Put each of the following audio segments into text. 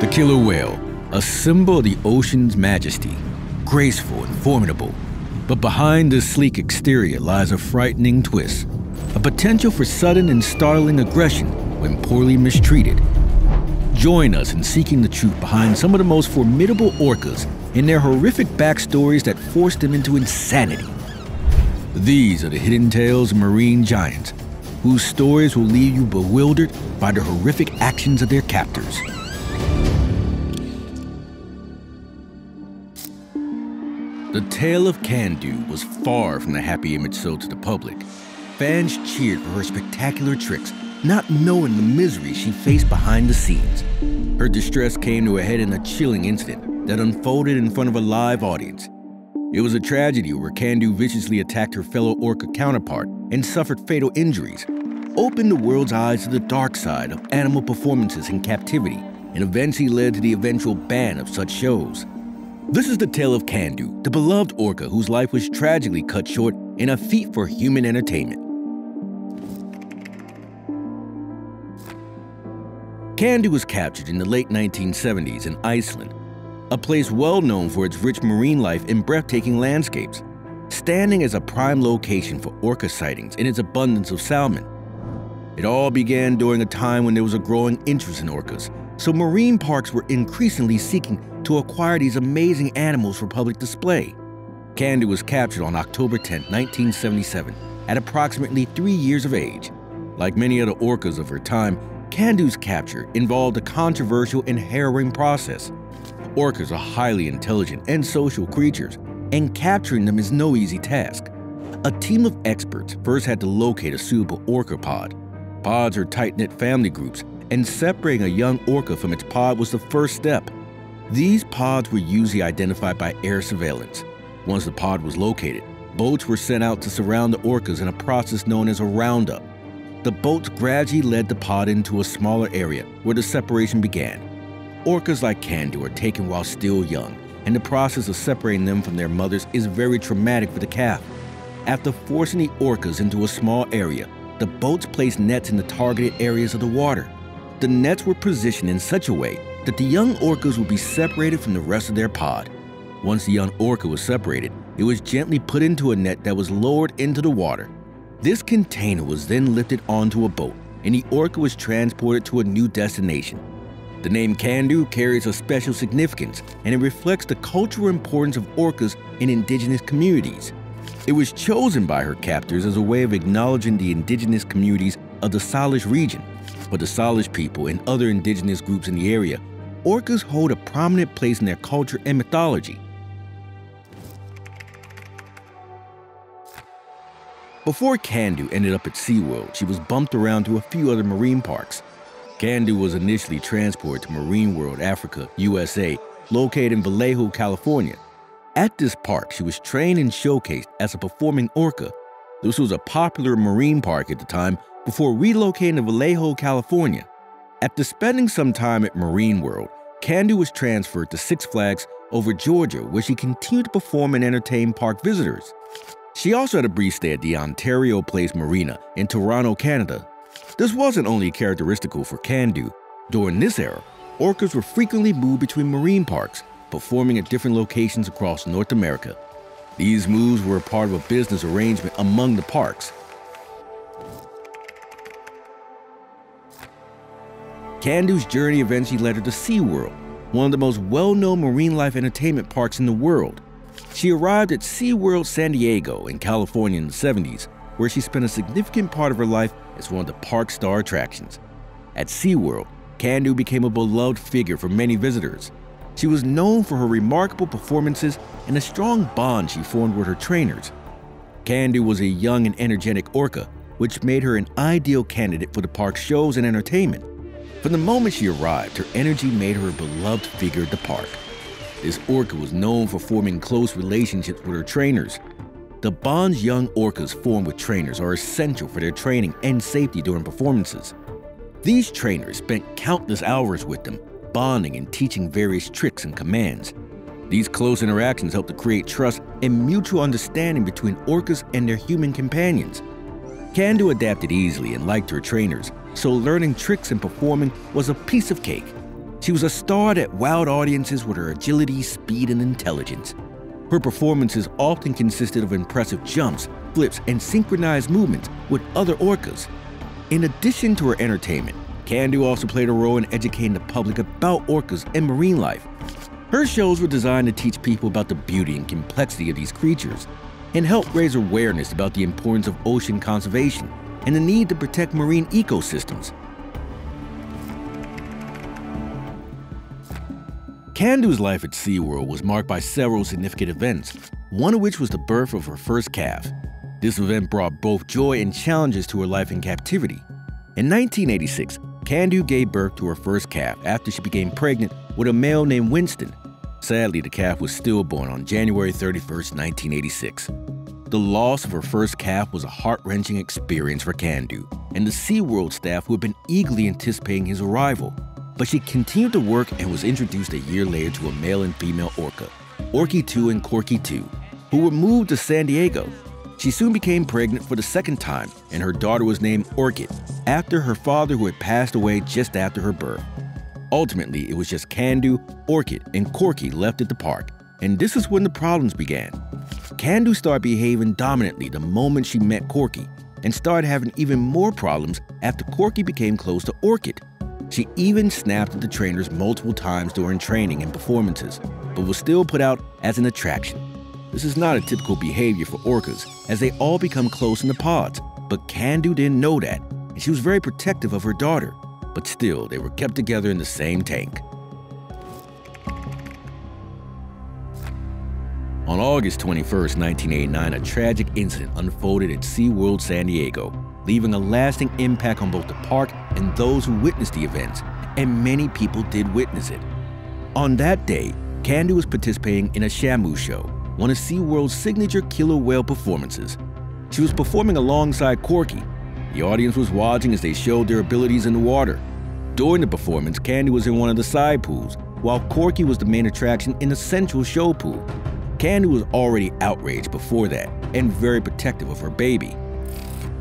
The killer whale, a symbol of the ocean's majesty, graceful and formidable. But behind this sleek exterior lies a frightening twist, a potential for sudden and startling aggression when poorly mistreated. Join us in seeking the truth behind some of the most formidable orcas and their horrific backstories that forced them into insanity. These are the hidden tales of marine giants, whose stories will leave you bewildered by the horrific actions of their captors. The tale of Kandu was far from the happy image sold to the public. Fans cheered for her spectacular tricks, not knowing the misery she faced behind the scenes. Her distress came to a head in a chilling incident that unfolded in front of a live audience. It was a tragedy where Kandu viciously attacked her fellow orca counterpart and suffered fatal injuries, opened the world's eyes to the dark side of animal performances in captivity, and eventually led to the eventual ban of such shows. This is the tale of Kandu, the beloved orca whose life was tragically cut short in a feat for human entertainment. Kandu was captured in the late 1970s in Iceland, a place well known for its rich marine life and breathtaking landscapes, standing as a prime location for orca sightings in its abundance of salmon. It all began during a time when there was a growing interest in orcas, so marine parks were increasingly seeking to acquire these amazing animals for public display. Kandu was captured on October 10, 1977, at approximately three years of age. Like many other orcas of her time, Kandu's capture involved a controversial and harrowing process. Orcas are highly intelligent and social creatures, and capturing them is no easy task. A team of experts first had to locate a suitable orca pod. Pods are tight-knit family groups, and separating a young orca from its pod was the first step. These pods were usually identified by air surveillance. Once the pod was located, boats were sent out to surround the orcas in a process known as a roundup. The boats gradually led the pod into a smaller area where the separation began. Orcas like Kandu are taken while still young, and the process of separating them from their mothers is very traumatic for the calf. After forcing the orcas into a small area, the boats placed nets in the targeted areas of the water. The nets were positioned in such a way that the young orcas would be separated from the rest of their pod. Once the young orca was separated, it was gently put into a net that was lowered into the water. This container was then lifted onto a boat, and the orca was transported to a new destination. The name Kandu carries a special significance, and it reflects the cultural importance of orcas in indigenous communities. It was chosen by her captors as a way of acknowledging the indigenous communities of the Salish region, but the Salish people and other indigenous groups in the area orcas hold a prominent place in their culture and mythology. Before Kandu ended up at SeaWorld, she was bumped around to a few other marine parks. Kandu was initially transported to Marine World Africa, USA, located in Vallejo, California. At this park, she was trained and showcased as a performing orca. This was a popular marine park at the time before relocating to Vallejo, California. After spending some time at Marine World, Kandu was transferred to Six Flags over Georgia, where she continued to perform and entertain park visitors. She also had a brief stay at the Ontario Place Marina in Toronto, Canada. This wasn't only characteristical for Kandu. During this era, orcas were frequently moved between marine parks, performing at different locations across North America. These moves were a part of a business arrangement among the parks, Kandu's journey eventually led her to SeaWorld, one of the most well-known marine life entertainment parks in the world. She arrived at SeaWorld San Diego in California in the 70s, where she spent a significant part of her life as one of the park's star attractions. At SeaWorld, Kandu became a beloved figure for many visitors. She was known for her remarkable performances and a strong bond she formed with her trainers. Kandu was a young and energetic orca, which made her an ideal candidate for the park's shows and entertainment. From the moment she arrived, her energy made her a beloved figure at the park. This orca was known for forming close relationships with her trainers. The bonds young orcas form with trainers are essential for their training and safety during performances. These trainers spent countless hours with them, bonding and teaching various tricks and commands. These close interactions help to create trust and mutual understanding between orcas and their human companions. Kandu adapted easily and liked her trainers, so learning tricks and performing was a piece of cake. She was a star that wowed audiences with her agility, speed, and intelligence. Her performances often consisted of impressive jumps, flips, and synchronized movements with other orcas. In addition to her entertainment, Kandu also played a role in educating the public about orcas and marine life. Her shows were designed to teach people about the beauty and complexity of these creatures and help raise awareness about the importance of ocean conservation and the need to protect marine ecosystems. Kandu's life at SeaWorld was marked by several significant events, one of which was the birth of her first calf. This event brought both joy and challenges to her life in captivity. In 1986, Kandu gave birth to her first calf after she became pregnant with a male named Winston. Sadly, the calf was stillborn on January 31, 1986. The loss of her first calf was a heart-wrenching experience for Kandu and the SeaWorld staff who had been eagerly anticipating his arrival. But she continued to work and was introduced a year later to a male and female orca, Orky 2 and Corky 2, who were moved to San Diego. She soon became pregnant for the second time, and her daughter was named Orkid, after her father who had passed away just after her birth. Ultimately, it was just Kandu, Orkid, and Corky left at the park, and this is when the problems began. Kandu started behaving dominantly the moment she met Corky, and started having even more problems after Corky became close to Orkid. She even snapped at the trainers multiple times during training and performances, but was still put out as an attraction. This is not a typical behavior for orcas, as they all become close in the pods, but Kandu didn't know that, and she was very protective of her daughter, but still, they were kept together in the same tank. On August 21, 1989, a tragic incident unfolded at SeaWorld San Diego, leaving a lasting impact on both the park and those who witnessed the events, and many people did witness it. On that day, Kandu was participating in a Shamu show, one of SeaWorld's signature killer whale performances. She was performing alongside Corky. The audience was watching as they showed their abilities in the water. During the performance, Kandu was in one of the side pools, while Corky was the main attraction in the central show pool. Kandu was already outraged before that and very protective of her baby.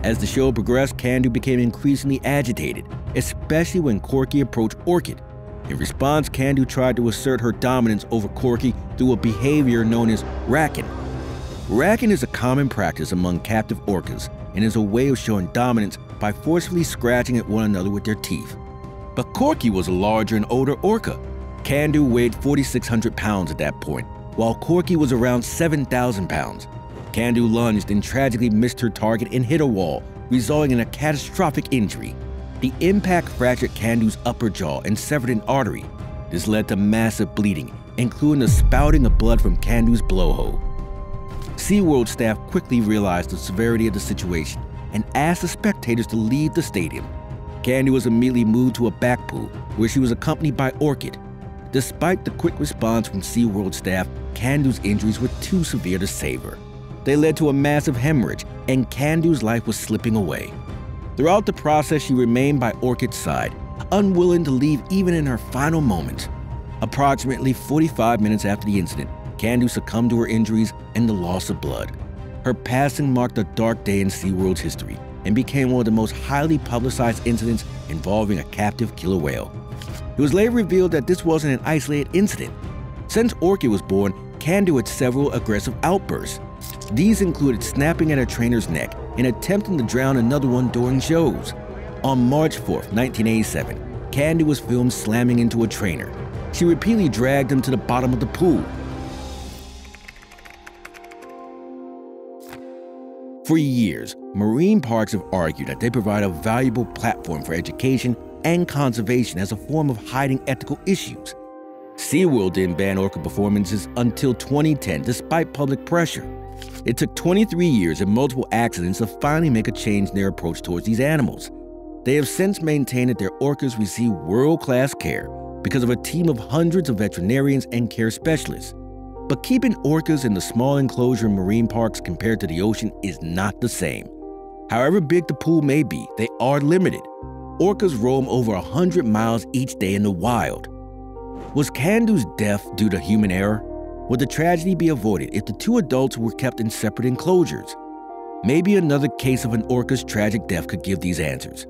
As the show progressed, Kandu became increasingly agitated, especially when Corky approached Orkid. In response, Kandu tried to assert her dominance over Corky through a behavior known as racking. Racking is a common practice among captive orcas and is a way of showing dominance by forcefully scratching at one another with their teeth. But Corky was a larger and older orca. Kandu weighed 4,600 pounds at that point, while Corky was around 7,000 pounds. Kandu lunged and tragically missed her target and hit a wall, resulting in a catastrophic injury. The impact fractured Kandu's upper jaw and severed an artery. This led to massive bleeding, including the spouting of blood from Kandu's blowhole. SeaWorld staff quickly realized the severity of the situation and asked the spectators to leave the stadium. Kandu was immediately moved to a back pool where she was accompanied by Orkid. Despite the quick response from SeaWorld staff, Kandu's injuries were too severe to save her. They led to a massive hemorrhage, and Kandu's life was slipping away. Throughout the process, she remained by Orkid's side, unwilling to leave even in her final moments. Approximately 45 minutes after the incident, Kandu succumbed to her injuries and the loss of blood. Her passing marked a dark day in SeaWorld's history and became one of the most highly publicized incidents involving a captive killer whale. It was later revealed that this wasn't an isolated incident. Since Orkid was born, Kandu had several aggressive outbursts, these included snapping at a trainer's neck and attempting to drown another one during shows. On March 4, 1987, Kandu was filmed slamming into a trainer. She repeatedly dragged him to the bottom of the pool. For years, marine parks have argued that they provide a valuable platform for education and conservation as a form of hiding ethical issues. SeaWorld didn't ban orca performances until 2010 despite public pressure. It took 23 years and multiple accidents to finally make a change in their approach towards these animals. They have since maintained that their orcas receive world-class care because of a team of hundreds of veterinarians and care specialists. But keeping orcas in the small enclosure in marine parks compared to the ocean is not the same. However big the pool may be, they are limited. Orcas roam over 100 miles each day in the wild. Was Kandu's death due to human error? Would the tragedy be avoided if the two adults were kept in separate enclosures? Maybe another case of an orca's tragic death could give these answers.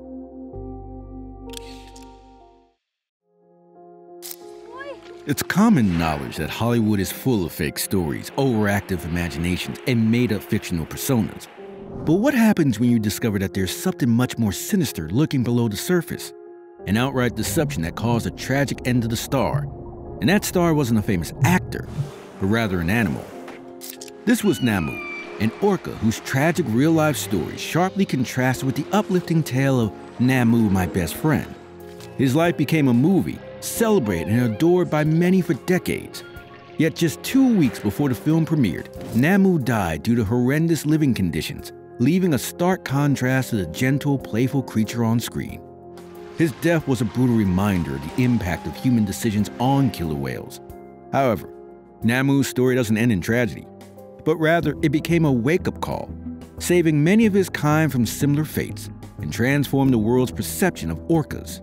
It's common knowledge that Hollywood is full of fake stories, overactive imaginations, and made up fictional personas. But what happens when you discover that there's something much more sinister lurking below the surface? An outright deception that caused a tragic end to the star. And that star wasn't a famous actor, but rather an animal. This was Namu, an orca whose tragic real life story sharply contrasted with the uplifting tale of Namu, my best friend. His life became a movie celebrated and adored by many for decades. Yet just two weeks before the film premiered, Namu died due to horrendous living conditions, leaving a stark contrast to the gentle, playful creature on screen. His death was a brutal reminder of the impact of human decisions on killer whales. However, Namu's story doesn't end in tragedy, but rather it became a wake-up call, saving many of his kind from similar fates and transformed the world's perception of orcas.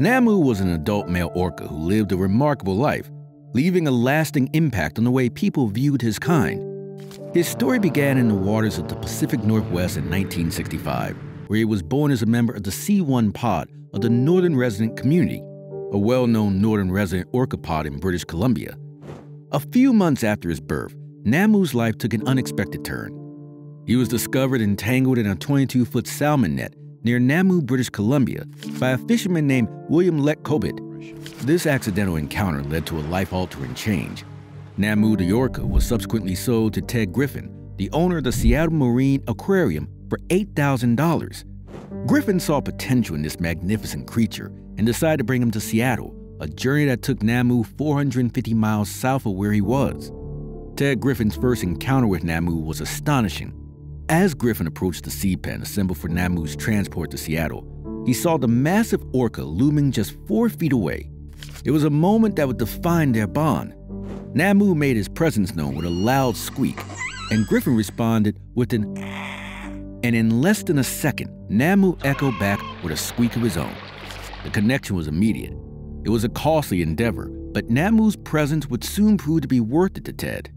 Namu was an adult male orca who lived a remarkable life, leaving a lasting impact on the way people viewed his kind. His story began in the waters of the Pacific Northwest in 1965, where he was born as a member of the C1 pod of the Northern Resident Community, a well-known Northern Resident orca pod in British Columbia. A few months after his birth, Namu's life took an unexpected turn. He was discovered entangled in a 22-foot salmon net near Namu, British Columbia, by a fisherman named William Lechkobit. This accidental encounter led to a life-altering change. Namu the orca was subsequently sold to Ted Griffin, the owner of the Seattle Marine Aquarium, for $8,000. Griffin saw potential in this magnificent creature and decided to bring him to Seattle, a journey that took Namu 450 miles south of where he was. Ted Griffin's first encounter with Namu was astonishing. As Griffin approached the sea pen assembled for Namu's transport to Seattle, he saw the massive orca looming just four feet away. It was a moment that would define their bond. Namu made his presence known with a loud squeak, and Griffin responded with an and in less than a second, Namu echoed back with a squeak of his own. The connection was immediate. It was a costly endeavor, but Namu's presence would soon prove to be worth it to Ted.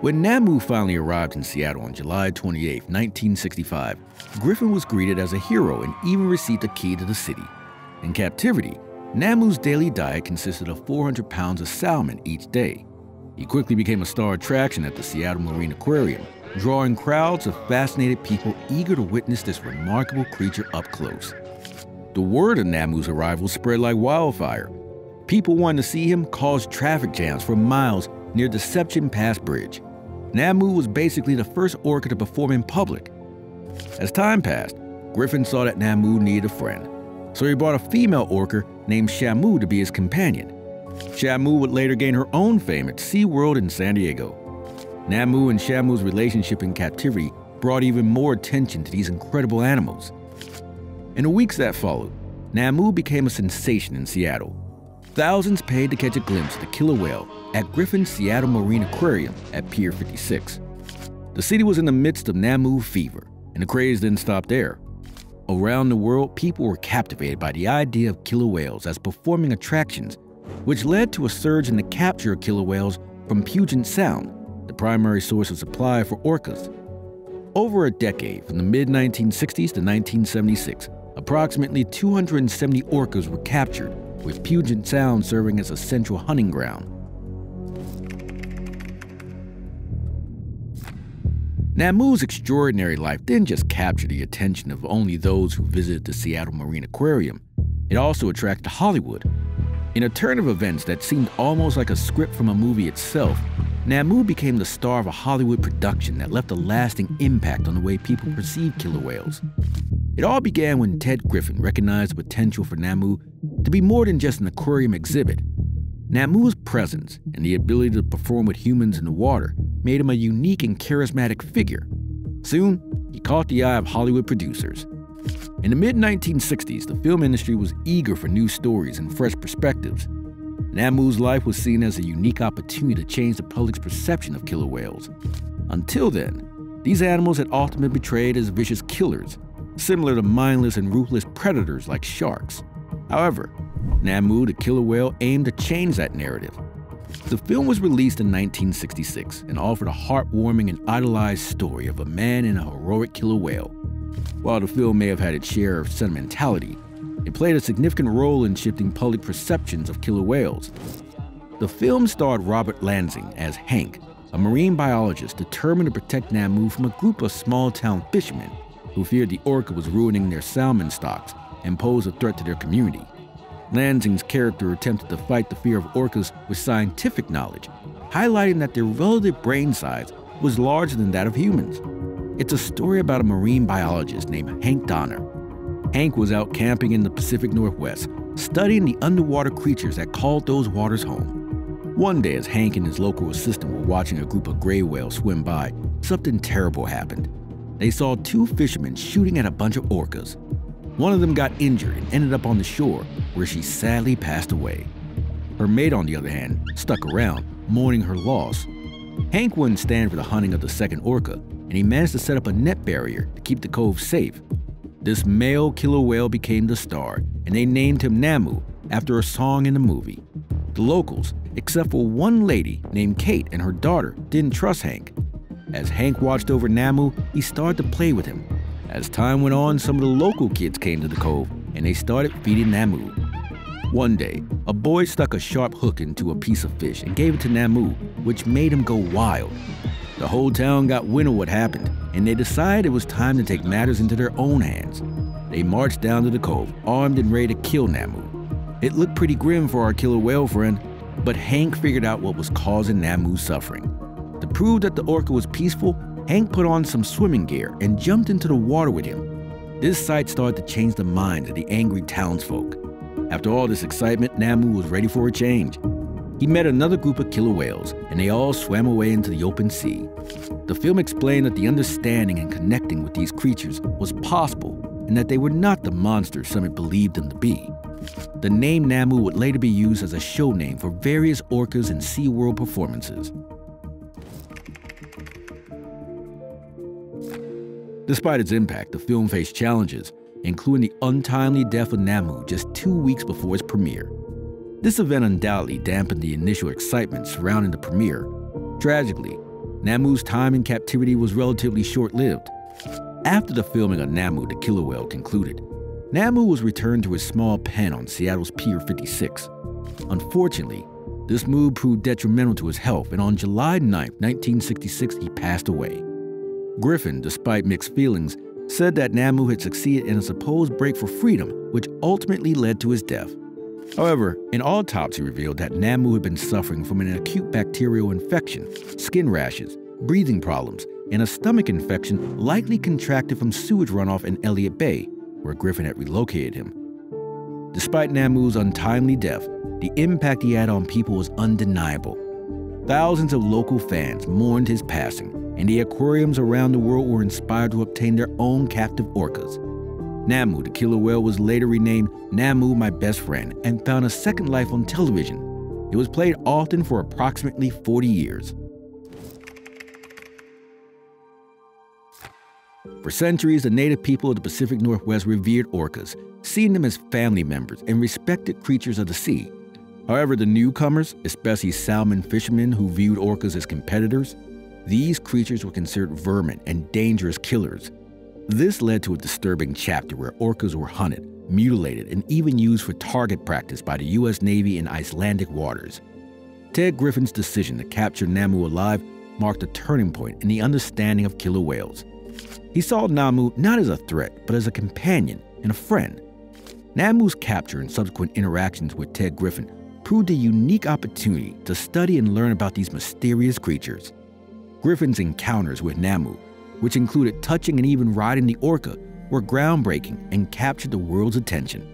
When Namu finally arrived in Seattle on July 28, 1965, Griffin was greeted as a hero and even received a key to the city. In captivity, Namu's daily diet consisted of 400 pounds of salmon each day. He quickly became a star attraction at the Seattle Marine Aquarium, drawing crowds of fascinated people eager to witness this remarkable creature up close. The word of Namu's arrival spread like wildfire. People wanting to see him caused traffic jams for miles near Deception Pass Bridge. Namu was basically the first orca to perform in public. As time passed, Griffin saw that Namu needed a friend, so he brought a female orca named Shamu to be his companion. Shamu would later gain her own fame at SeaWorld in San Diego. Namu and Shamu's relationship in captivity brought even more attention to these incredible animals. In the weeks that followed, Namu became a sensation in Seattle. Thousands paid to catch a glimpse of the killer whale at Griffin's Seattle Marine Aquarium at Pier 56. The city was in the midst of Namu fever, and the craze didn't stop there. Around the world, people were captivated by the idea of killer whales as performing attractions, which led to a surge in the capture of killer whales from Puget Sound, the primary source of supply for orcas. Over a decade, from the mid 1960s to 1976, approximately 270 orcas were captured, with Puget Sound serving as a central hunting ground. Namu's extraordinary life didn't just capture the attention of only those who visited the Seattle Marine Aquarium, it also attracted Hollywood. In a turn of events that seemed almost like a script from a movie itself, Namu became the star of a Hollywood production that left a lasting impact on the way people perceive killer whales. It all began when Ted Griffin recognized the potential for Namu to be more than just an aquarium exhibit. Namu's presence and the ability to perform with humans in the water made him a unique and charismatic figure. Soon, he caught the eye of Hollywood producers. In the mid 1960s, the film industry was eager for new stories and fresh perspectives. Namu's life was seen as a unique opportunity to change the public's perception of killer whales. Until then, these animals had often been portrayed as vicious killers, similar to mindless and ruthless predators like sharks. However, Namu the killer whale aimed to change that narrative The film was released in 1966 and offered a heartwarming and idolized story of a man and a heroic killer whale. While the film may have had its share of sentimentality, it played a significant role in shifting public perceptions of killer whales. The film starred Robert Lansing as Hank, a marine biologist determined to protect Namu from a group of small town fishermen who feared the orca was ruining their salmon stocks and posed a threat to their community. Lansing's character attempted to fight the fear of orcas with scientific knowledge, highlighting that their relative brain size was larger than that of humans. It's a story about a marine biologist named Hank Donner. Hank was out camping in the Pacific Northwest, studying the underwater creatures that called those waters home. One day, as Hank and his local assistant were watching a group of gray whales swim by, something terrible happened. They saw two fishermen shooting at a bunch of orcas. One of them got injured and ended up on the shore, where she sadly passed away. Her mate, on the other hand, stuck around, mourning her loss. Hank wouldn't stand for the hunting of the second orca, and he managed to set up a net barrier to keep the cove safe. This male killer whale became the star, and they named him Namu after a song in the movie. The locals, except for one lady named Kate and her daughter, didn't trust Hank. As Hank watched over Namu, he started to play with him, as time went on, some of the local kids came to the cove and they started feeding Namu. One day, a boy stuck a sharp hook into a piece of fish and gave it to Namu, which made him go wild. The whole town got wind of what happened, and they decided it was time to take matters into their own hands. They marched down to the cove, armed and ready to kill Namu. It looked pretty grim for our killer whale friend, but Hank figured out what was causing Namu's suffering. To prove that the orca was peaceful, Hank put on some swimming gear and jumped into the water with him. This sight started to change the minds of the angry townsfolk. After all this excitement, Namu was ready for a change. He met another group of killer whales, and they all swam away into the open sea. The film explained that the understanding and connecting with these creatures was possible, and that they were not the monsters some had believed them to be. The name Namu would later be used as a show name for various orcas and SeaWorld performances. Despite its impact, the film faced challenges, including the untimely death of Namu just two weeks before its premiere. This event undoubtedly dampened the initial excitement surrounding the premiere. Tragically, Namu's time in captivity was relatively short lived. After the filming of Namu the Killer Whale concluded, Namu was returned to his small pen on Seattle's Pier 56. Unfortunately, this move proved detrimental to his health, and on July 9, 1966, he passed away. Griffin, despite mixed feelings, said that Namu had succeeded in a supposed break for freedom, which ultimately led to his death. However, an autopsy revealed that Namu had been suffering from an acute bacterial infection, skin rashes, breathing problems, and a stomach infection likely contracted from sewage runoff in Elliott Bay, where Griffin had relocated him. Despite Namu's untimely death, the impact he had on people was undeniable. Thousands of local fans mourned his passing, and the aquariums around the world were inspired to obtain their own captive orcas. Namu, the killer whale, was later renamed Namu, My Best Friend, and found a second life on television. It was played often for approximately 40 years. For centuries, the native people of the Pacific Northwest revered orcas, seeing them as family members and respected creatures of the sea. However, the newcomers, especially salmon fishermen who viewed orcas as competitors, these creatures were considered vermin and dangerous killers. This led to a disturbing chapter where orcas were hunted, mutilated, and even used for target practice by the U.S. Navy in Icelandic waters. Ted Griffin's decision to capture Namu alive marked a turning point in the understanding of killer whales. He saw Namu not as a threat, but as a companion and a friend. Namu's capture and subsequent interactions with Ted Griffin proved a unique opportunity to study and learn about these mysterious creatures. Griffin's encounters with Namu, which included touching and even riding the orca, were groundbreaking and captured the world's attention.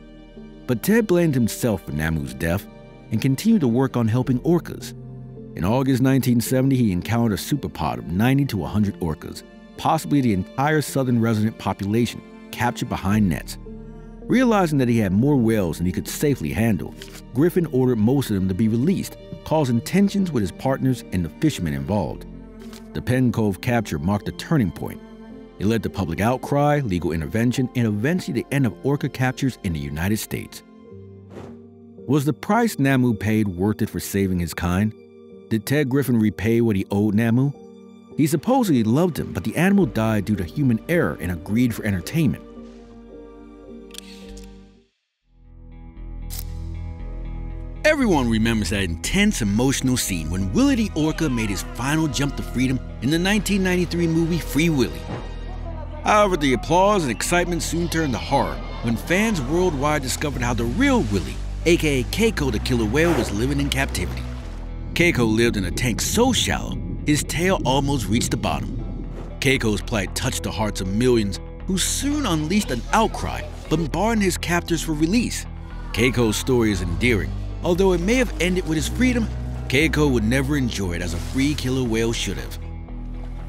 But Ted blamed himself for Namu's death and continued to work on helping orcas. In August 1970, he encountered a superpod of 90 to 100 orcas, possibly the entire southern resident population, captured behind nets. Realizing that he had more whales than he could safely handle, Griffin ordered most of them to be released, causing tensions with his partners and the fishermen involved. The Penn Cove capture marked a turning point. It led to public outcry, legal intervention, and eventually the end of orca captures in the United States. Was the price Namu paid worth it for saving his kind? Did Ted Griffin repay what he owed Namu? He supposedly loved him, but the animal died due to human error and a greed for entertainment. Everyone remembers that intense emotional scene when Willy the Orca made his final jump to freedom in the 1993 movie Free Willy. However, the applause and excitement soon turned to horror when fans worldwide discovered how the real Willy, aka Keiko the killer whale, was living in captivity. Keiko lived in a tank so shallow, his tail almost reached the bottom. Keiko's plight touched the hearts of millions who soon unleashed an outcry, bombarding his captors for release. Keiko's story is endearing, Although it may have ended with his freedom, Keiko would never enjoy it as a free killer whale should have.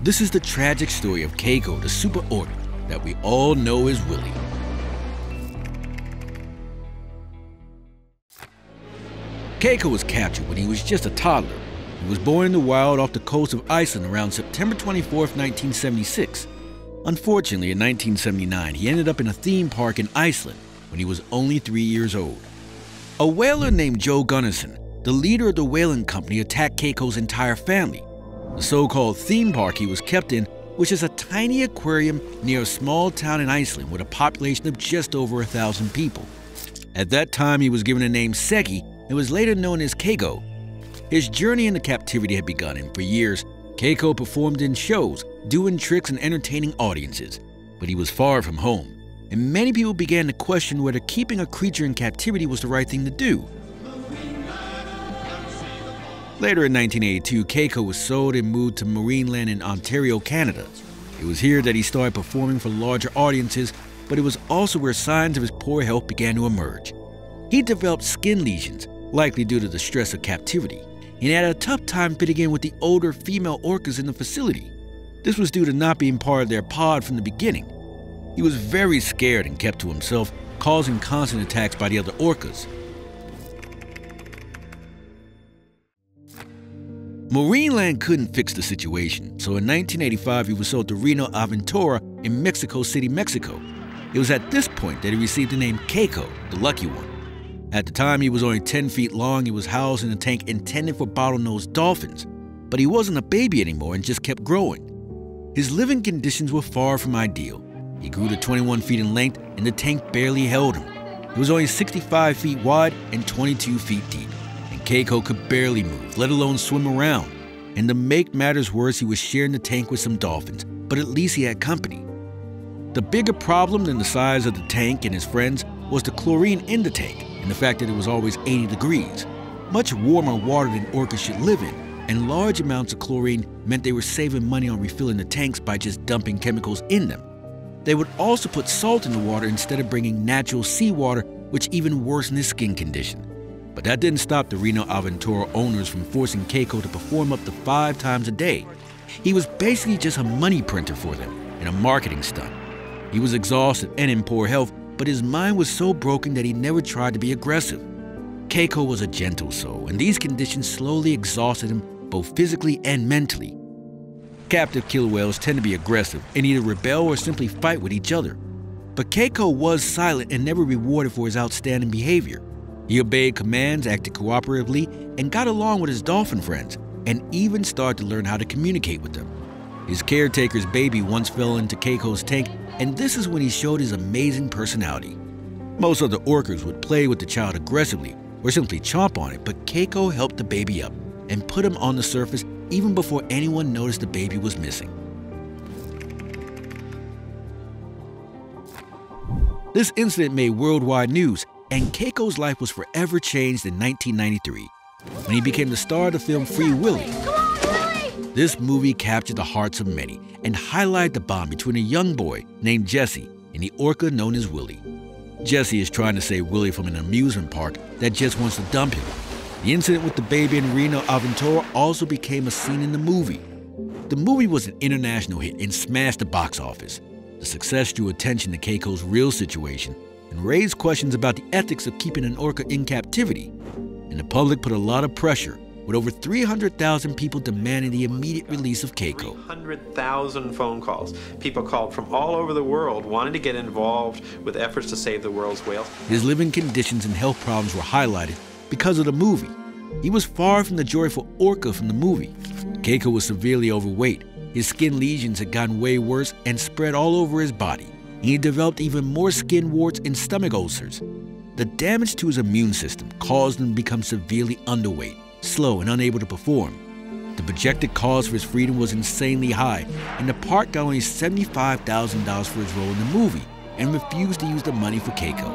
This is the tragic story of Keiko, the super orca that we all know as Willy. Keiko was captured when he was just a toddler. He was born in the wild off the coast of Iceland around September 24, 1976. Unfortunately, in 1979, he ended up in a theme park in Iceland when he was only three years old. A whaler named Joe Gunnison, the leader of the whaling company, attacked Keiko's entire family. The so-called theme park he was kept in, which is a tiny aquarium near a small town in Iceland with a population of just over a thousand people. At that time, he was given the name Siggi and was later known as Keiko. His journey into captivity had begun, and for years, Keiko performed in shows, doing tricks and entertaining audiences. But he was far from home and many people began to question whether keeping a creature in captivity was the right thing to do. Later in 1982, Keiko was sold and moved to Marineland in Ontario, Canada. It was here that he started performing for larger audiences, but it was also where signs of his poor health began to emerge. He developed skin lesions, likely due to the stress of captivity, and had a tough time fitting in with the older female orcas in the facility. This was due to not being part of their pod from the beginning. He was very scared and kept to himself, causing constant attacks by the other orcas. Marineland couldn't fix the situation, so in 1985 he was sold to Reino Aventura in Mexico City, Mexico. It was at this point that he received the name Keiko, the lucky one. At the time, he was only 10 feet long and was housed in a tank intended for bottlenose dolphins, but he wasn't a baby anymore and just kept growing. His living conditions were far from ideal. He grew to 21 feet in length, and the tank barely held him. It was only 65 feet wide and 22 feet deep, and Keiko could barely move, let alone swim around. And to make matters worse, he was sharing the tank with some dolphins, but at least he had company. The bigger problem than the size of the tank and his friends was the chlorine in the tank and the fact that it was always 80 degrees, much warmer water than orcas should live in, and large amounts of chlorine meant they were saving money on refilling the tanks by just dumping chemicals in them. They would also put salt in the water instead of bringing natural seawater, which even worsened his skin condition. But that didn't stop the Reino Aventura owners from forcing Keiko to perform up to five times a day. He was basically just a money printer for them and a marketing stunt. He was exhausted and in poor health, but his mind was so broken that he never tried to be aggressive. Keiko was a gentle soul, and these conditions slowly exhausted him both physically and mentally. Captive killer whales tend to be aggressive and either rebel or simply fight with each other. But Keiko was silent and never rewarded for his outstanding behavior. He obeyed commands, acted cooperatively, and got along with his dolphin friends, and even started to learn how to communicate with them. His caretaker's baby once fell into Keiko's tank, and this is when he showed his amazing personality. Most other orcas would play with the child aggressively or simply chomp on it, but Keiko helped the baby up and put him on the surface even before anyone noticed the baby was missing. This incident made worldwide news, and Keiko's life was forever changed in 1993 when he became the star of the film Free Willy. This movie captured the hearts of many and highlighted the bond between a young boy named Jesse and the orca known as Willy. Jesse is trying to save Willy from an amusement park that just wants to dump him the incident with the baby in Reino Aventura also became a scene in the movie. The movie was an international hit and smashed the box office. The success drew attention to Keiko's real situation and raised questions about the ethics of keeping an orca in captivity. And the public put a lot of pressure, with over 300,000 people demanding the immediate release of Keiko. 300,000 phone calls. People called from all over the world wanting to get involved with efforts to save the world's whales. His living conditions and health problems were highlighted because of the movie. he was far from the joyful orca from the movie. Keiko was severely overweight. His skin lesions had gotten way worse and spread all over his body. He developed even more skin warts and stomach ulcers. The damage to his immune system caused him to become severely underweight, slow, and unable to perform. The projected cost for his freedom was insanely high, and the park got only $75,000 for his role in the movie and refused to use the money for Keiko.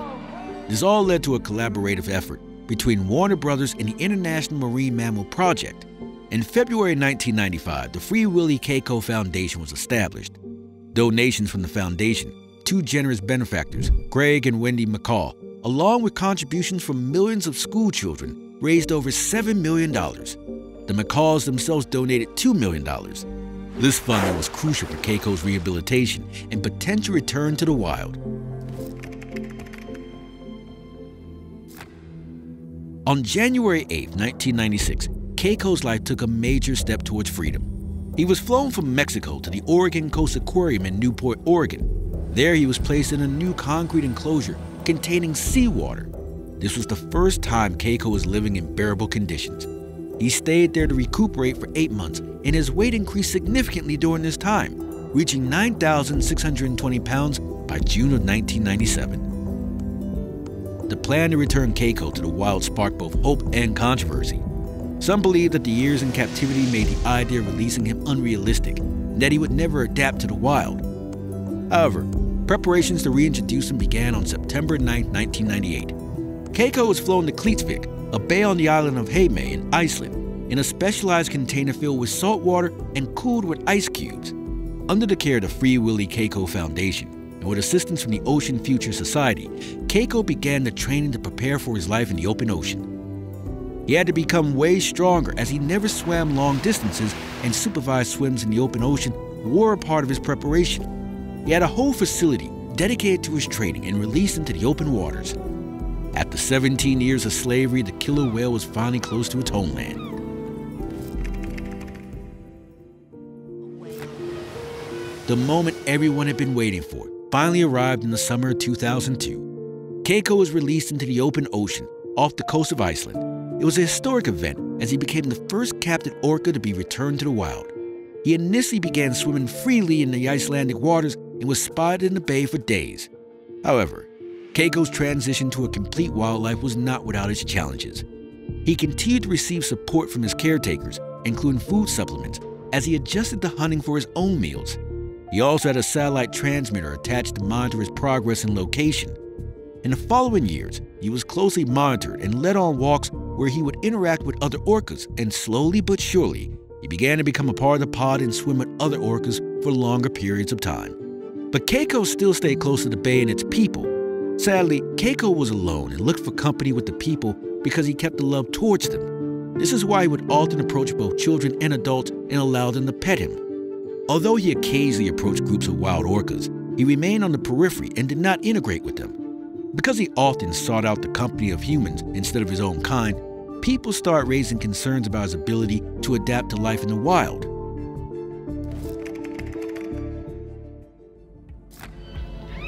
This all led to a collaborative effort between Warner Brothers and the International Marine Mammal Project. In February 1995, the Free Willy Keiko Foundation was established. Donations from the foundation, two generous benefactors, Craig and Wendy McCaw, along with contributions from millions of schoolchildren, raised over $7 million. The McCaws themselves donated $2 million. This funding was crucial for Keiko's rehabilitation and potential return to the wild. On January 8, 1996, Keiko's life took a major step towards freedom. He was flown from Mexico to the Oregon Coast Aquarium in Newport, Oregon. There he was placed in a new concrete enclosure containing seawater. This was the first time Keiko was living in bearable conditions. He stayed there to recuperate for eight months, and his weight increased significantly during this time, reaching 9,620 pounds by June of 1997. The plan to return Keiko to the wild sparked both hope and controversy. Some believed that the years in captivity made the idea of releasing him unrealistic, and that he would never adapt to the wild. However, preparations to reintroduce him began on September 9, 1998. Keiko was flown to Klettsvik, a bay on the island of Heimaey in Iceland, in a specialized container filled with salt water and cooled with ice cubes. Under the care of the Free Willy Keiko Foundation, and with assistance from the Ocean Future Society, Keiko began the training to prepare for his life in the open ocean. He had to become way stronger as he never swam long distances and supervised swims in the open ocean were a part of his preparation. He had a whole facility dedicated to his training and released him to the open waters. After 17 years of slavery, the killer whale was finally close to its homeland. The moment everyone had been waiting for finally arrived in the summer of 2002. Keiko was released into the open ocean off the coast of Iceland. It was a historic event as he became the first captive orca to be returned to the wild. He initially began swimming freely in the Icelandic waters and was spotted in the bay for days. However, Keiko's transition to a complete wildlife was not without its challenges. He continued to receive support from his caretakers, including food supplements, as he adjusted to hunting for his own meals. He also had a satellite transmitter attached to monitor his progress and location. In the following years, he was closely monitored and led on walks where he would interact with other orcas, and slowly but surely, he began to become a part of the pod and swim with other orcas for longer periods of time. But Keiko still stayed close to the bay and its people. Sadly, Keiko was alone and looked for company with the people because he kept the love towards them. This is why he would often approach both children and adults and allow them to pet him. Although he occasionally approached groups of wild orcas, he remained on the periphery and did not integrate with them. Because he often sought out the company of humans instead of his own kind, people started raising concerns about his ability to adapt to life in the wild.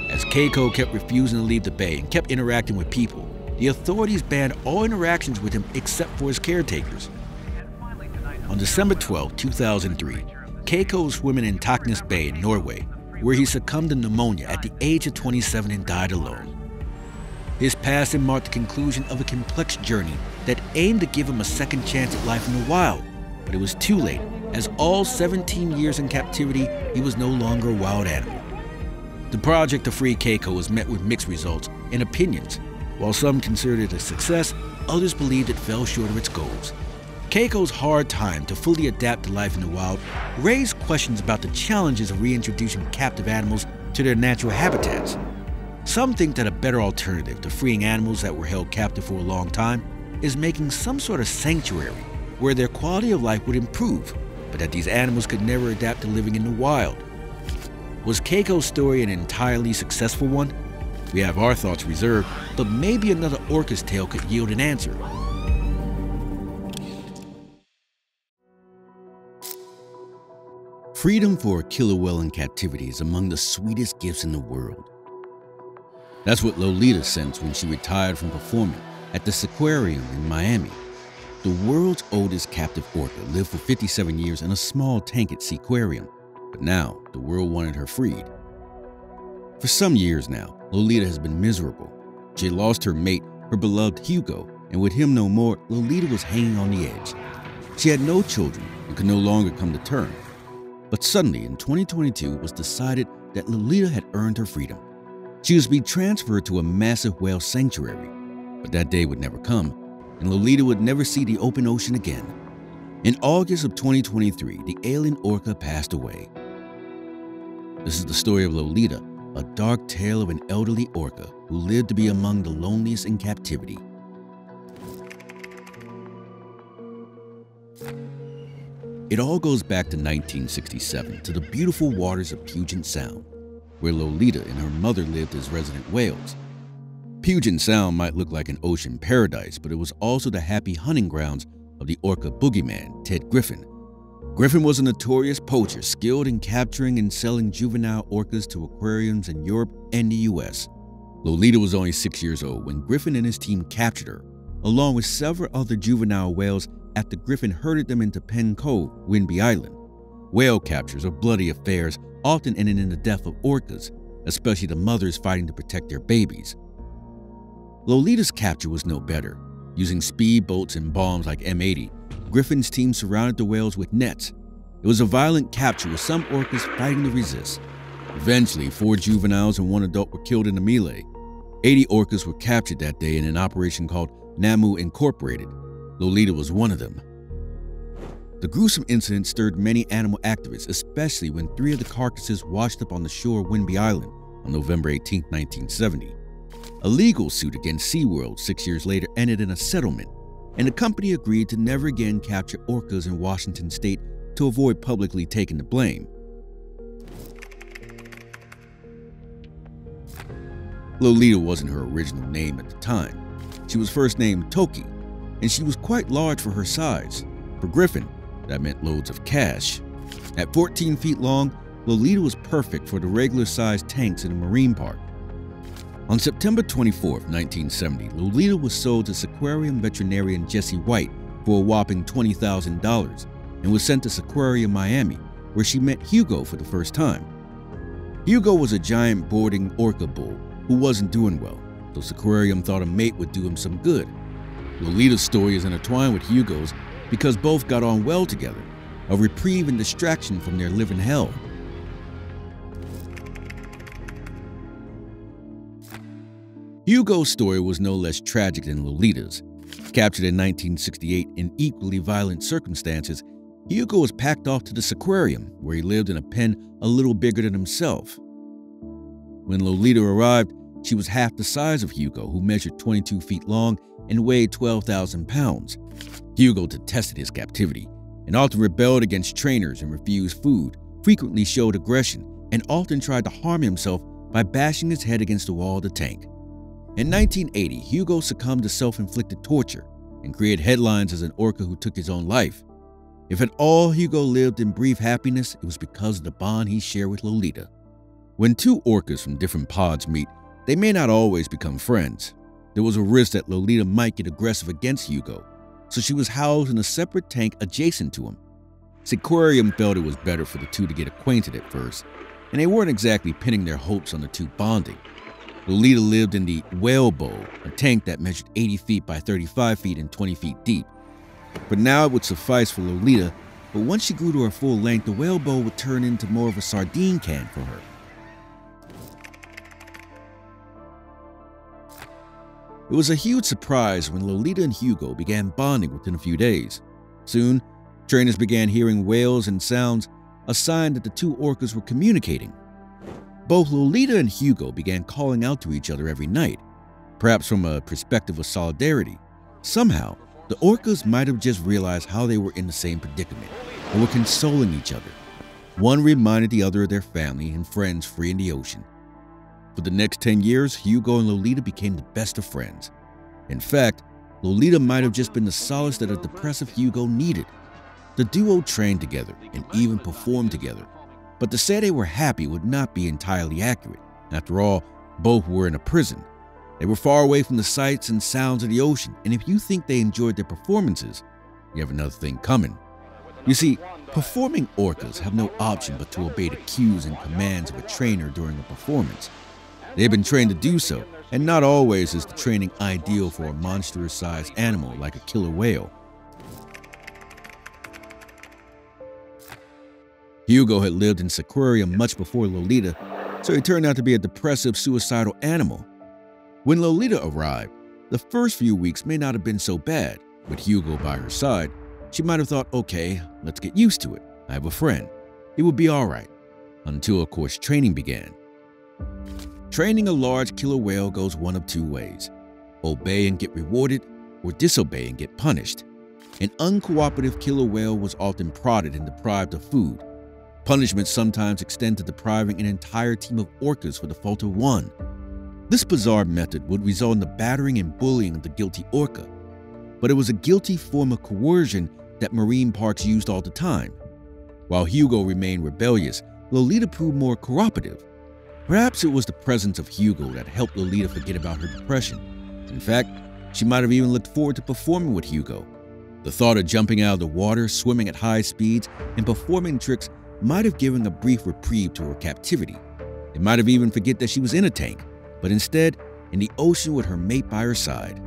As Keiko kept refusing to leave the bay and kept interacting with people, the authorities banned all interactions with him except for his caretakers. On December 12, 2003, Keiko was swimming in Taknes Bay in Norway, where he succumbed to pneumonia at the age of 27 and died alone. His passing marked the conclusion of a complex journey that aimed to give him a second chance at life in the wild, but it was too late, as all 17 years in captivity, he was no longer a wild animal. The project to free Keiko was met with mixed results and opinions. While some considered it a success, others believed it fell short of its goals. Keiko's hard time to fully adapt to life in the wild raised questions about the challenges of reintroducing captive animals to their natural habitats. Some think that a better alternative to freeing animals that were held captive for a long time is making some sort of sanctuary where their quality of life would improve, but that these animals could never adapt to living in the wild. Was Keiko's story an entirely successful one? We have our thoughts reserved, but maybe another orca's tale could yield an answer. Freedom for a killer whale in captivity is among the sweetest gifts in the world. That's what Lolita sensed when she retired from performing at the Seaquarium in Miami. The world's oldest captive orca lived for 57 years in a small tank at Seaquarium, but now the world wanted her freed. For some years now, Lolita has been miserable. She lost her mate, her beloved Hugo, and with him no more, Lolita was hanging on the edge. She had no children and could no longer come to terms. But suddenly, in 2022, it was decided that Lolita had earned her freedom. She was to be transferred to a massive whale sanctuary, but that day would never come, and Lolita would never see the open ocean again. In August of 2023, the alien orca passed away. This is the story of Lolita, a dark tale of an elderly orca who lived to be among the loneliest in captivity. It all goes back to 1967 to the beautiful waters of Puget Sound, where Lolita and her mother lived as resident whales. Puget Sound might look like an ocean paradise, but it was also the happy hunting grounds of the orca boogeyman, Ted Griffin. Griffin was a notorious poacher skilled in capturing and selling juvenile orcas to aquariums in Europe and the US. Lolita was only six years old when Griffin and his team captured her, along with several other juvenile whales after Griffin herded them into Penn Cove, Whidbey Island. Whale captures are bloody affairs, often ending in the death of orcas, especially the mothers fighting to protect their babies. Lolita's capture was no better. Using speedboats and bombs like M80, Griffin's team surrounded the whales with nets. It was a violent capture with some orcas fighting to resist. Eventually, four juveniles and one adult were killed in the melee. 80 orcas were captured that day in an operation called Namu Incorporated. Lolita was one of them. The gruesome incident stirred many animal activists, especially when three of the carcasses washed up on the shore of Whidbey Island on November 18, 1970. A legal suit against SeaWorld six years later ended in a settlement, and the company agreed to never again capture orcas in Washington state to avoid publicly taking the blame. Lolita wasn't her original name at the time. She was first named Toki, and she was quite large for her size. For Griffin, that meant loads of cash. At 14 feet long, Lolita was perfect for the regular sized tanks in a marine park. On September 24, 1970, Lolita was sold to Seaquarium veterinarian Jesse White for a whopping $20,000 and was sent to Seaquarium Miami, where she met Hugo for the first time. Hugo was a giant boarding orca bull who wasn't doing well, so Seaquarium thought a mate would do him some good. Lolita's story is intertwined with Hugo's because both got on well together, a reprieve and distraction from their living hell. Hugo's story was no less tragic than Lolita's. Captured in 1968 in equally violent circumstances, Hugo was packed off to the aquarium where he lived in a pen a little bigger than himself. When Lolita arrived, she was half the size of Hugo, who measured 22 feet long and weighed 12,000 pounds. Hugo detested his captivity and often rebelled against trainers and refused food, frequently showed aggression, and often tried to harm himself by bashing his head against the wall of the tank. In 1980, Hugo succumbed to self-inflicted torture and created headlines as an orca who took his own life. If at all Hugo lived in brief happiness, it was because of the bond he shared with Lolita. When two orcas from different pods meet, they may not always become friends. There was a risk that Lolita might get aggressive against Hugo, so she was housed in a separate tank adjacent to him. Seaquarium felt it was better for the two to get acquainted at first, and they weren't exactly pinning their hopes on the two bonding. Lolita lived in the whale bowl, a tank that measured 80 feet by 35 feet and 20 feet deep. But now it would suffice for Lolita, but once she grew to her full length, the whale bowl would turn into more of a sardine can for her. It was a huge surprise when Lolita and Hugo began bonding within a few days. Soon, trainers began hearing wails and sounds, a sign that the two orcas were communicating. Both Lolita and Hugo began calling out to each other every night, perhaps from a perspective of solidarity. Somehow, the orcas might have just realized how they were in the same predicament and were consoling each other. One reminded the other of their family and friends free in the ocean. For the next 10 years, Hugo and Lolita became the best of friends. In fact, Lolita might have just been the solace that a depressive Hugo needed. The duo trained together and even performed together. But to say they were happy would not be entirely accurate. After all, both were in a prison. They were far away from the sights and sounds of the ocean, and if you think they enjoyed their performances, you have another thing coming. You see, performing orcas have no option but to obey the cues and commands of a trainer during a performance. They've been trained to do so, and not always is the training ideal for a monstrous sized animal like a killer whale. Hugo had lived in Seaquarium much before Lolita, so he turned out to be a depressive, suicidal animal. When Lolita arrived, the first few weeks may not have been so bad. With Hugo by her side, she might have thought, okay, let's get used to it. I have a friend. It would be all right. Until, of course, training began. Training a large killer whale goes one of two ways obey and get rewarded, or disobey and get punished. An uncooperative killer whale was often prodded and deprived of food. Punishments sometimes extend to depriving an entire team of orcas for the fault of one. This bizarre method would result in the battering and bullying of the guilty orca, but it was a guilty form of coercion that marine parks used all the time. While Hugo remained rebellious, Lolita proved more cooperative. Perhaps it was the presence of Hugo that helped Lolita forget about her depression. In fact, she might have even looked forward to performing with Hugo. The thought of jumping out of the water, swimming at high speeds, and performing tricks might have given a brief reprieve to her captivity. It might have even forget that she was in a tank, but instead in the ocean with her mate by her side.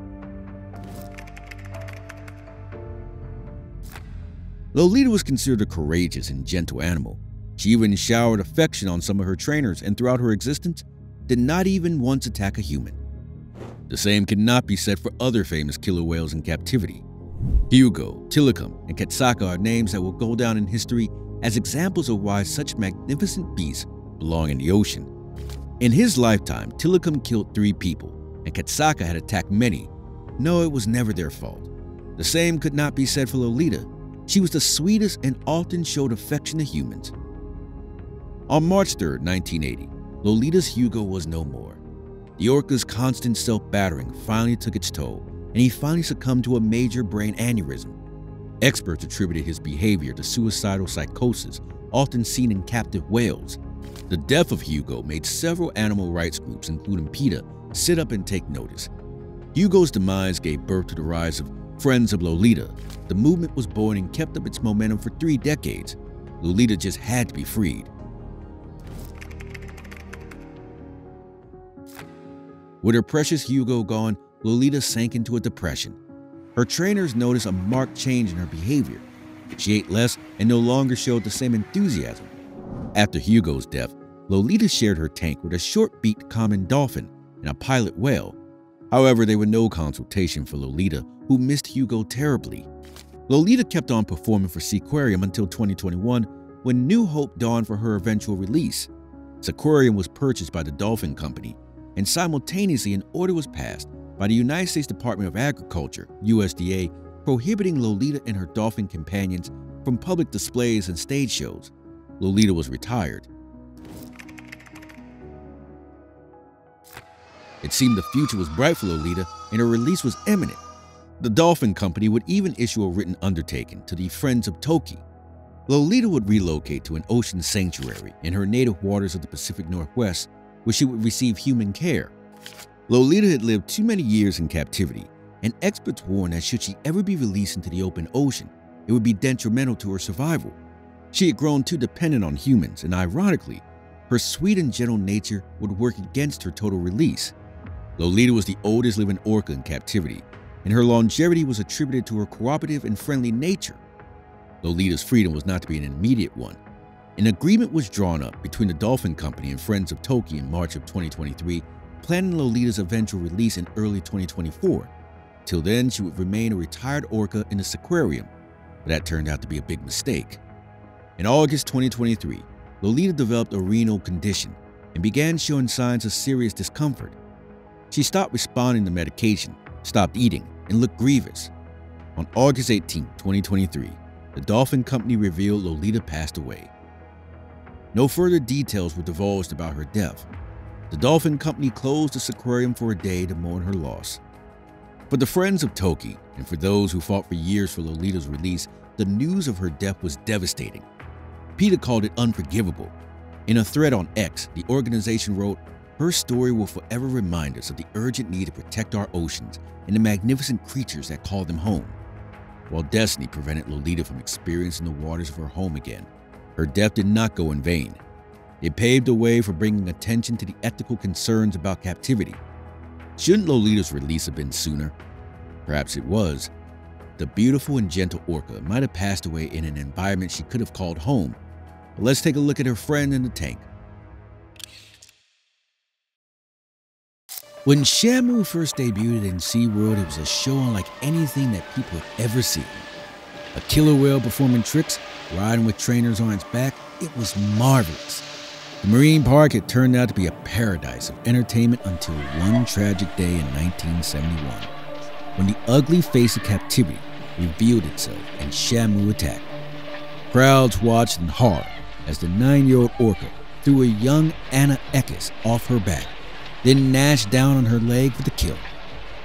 Lolita was considered a courageous and gentle animal. She even showered affection on some of her trainers and throughout her existence did not even once attack a human. The same cannot be said for other famous killer whales in captivity. Hugo, Tilikum, and Kasatka are names that will go down in history as examples of why such magnificent beasts belong in the ocean. In his lifetime, Tilikum killed three people, and Kasatka had attacked many. No, it was never their fault. The same could not be said for Lolita, she was the sweetest and often showed affection to humans. On March 3, 1980, Lolita's Hugo was no more. The orca's constant self-battering finally took its toll, and he finally succumbed to a major brain aneurysm. Experts attributed his behavior to suicidal psychosis, often seen in captive whales. The death of Hugo made several animal rights groups, including PETA, sit up and take notice. Hugo's demise gave birth to the rise of Friends of Lolita, the movement was born and kept up its momentum for three decades. Lolita just had to be freed. With her precious Hugo gone, Lolita sank into a depression. Her trainers noticed a marked change in her behavior. She ate less and no longer showed the same enthusiasm. After Hugo's death, Lolita shared her tank with a short-beaked common dolphin and a pilot whale. However, there was no consultation for Lolita, who missed Hugo terribly. Lolita kept on performing for Seaquarium until 2021 when new hope dawned for her eventual release. Seaquarium was purchased by the Dolphin Company, and simultaneously an order was passed by the United States Department of Agriculture, USDA, prohibiting Lolita and her dolphin companions from public displays and stage shows. Lolita was retired. It seemed the future was bright for Lolita and her release was imminent. The Dolphin Company would even issue a written undertaking to the Friends of Toki. Lolita would relocate to an ocean sanctuary in her native waters of the Pacific Northwest where she would receive human care. Lolita had lived too many years in captivity, and experts warned that should she ever be released into the open ocean, it would be detrimental to her survival. She had grown too dependent on humans, and ironically, her sweet and gentle nature would work against her total release. Lolita was the oldest living orca in captivity, and her longevity was attributed to her cooperative and friendly nature. Lolita's freedom was not to be an immediate one. An agreement was drawn up between the Dolphin Company and Friends of Toki in March of 2023, planning Lolita's eventual release in early 2024. Till then, she would remain a retired orca in the Seaquarium, but that turned out to be a big mistake. In August 2023, Lolita developed a renal condition and began showing signs of serious discomfort. She stopped responding to medication, stopped eating, and looked grievous. On August 18, 2023, the Dolphin Company revealed Lolita passed away. No further details were divulged about her death. The Dolphin Company closed the aquarium for a day to mourn her loss. For the friends of Toki, and for those who fought for years for Lolita's release, the news of her death was devastating. PETA called it unforgivable. In a thread on X, the organization wrote, her story will forever remind us of the urgent need to protect our oceans and the magnificent creatures that call them home. while destiny prevented Lolita from experiencing the waters of her home again. Her death did not go in vain. It paved the way for bringing attention to the ethical concerns about captivity. Shouldn't Lolita's release have been sooner? Perhaps it was. The beautiful and gentle Orca might have passed away in an environment she could have called home. But let's take a look at her friend in the tank. When Shamu first debuted in SeaWorld, it was a show unlike anything that people had ever seen. A killer whale performing tricks, riding with trainers on its back, it was marvelous. The marine park had turned out to be a paradise of entertainment until one tragic day in 1971, when the ugly face of captivity revealed itself and Shamu attacked. Crowds watched in horror as the nine-year-old orca threw a young Anna Eckes off her back then gnashed down on her leg for the kill.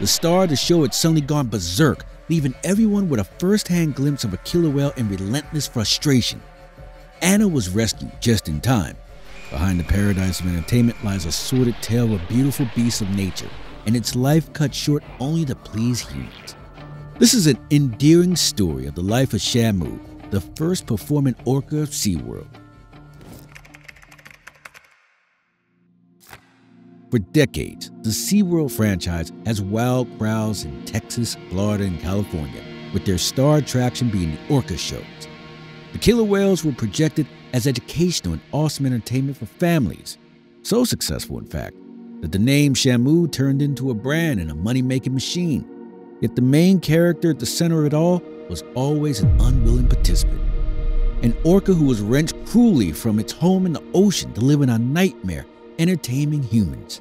The star of the show had suddenly gone berserk, leaving everyone with a first-hand glimpse of a killer whale in relentless frustration. Anna was rescued just in time. Behind the paradise of entertainment lies a sordid tale of a beautiful beast of nature, and its life cut short only to please humans. This is an endearing story of the life of Shamu, the first performing orca of SeaWorld. For decades, the SeaWorld franchise has wowed crowds in Texas, Florida, and California, with their star attraction being the Orca shows. The killer whales were projected as educational and awesome entertainment for families. So successful, in fact, that the name Shamu turned into a brand and a money making machine. Yet the main character at the center of it all was always an unwilling participant. An orca who was wrenched cruelly from its home in the ocean to live in a nightmare entertaining humans.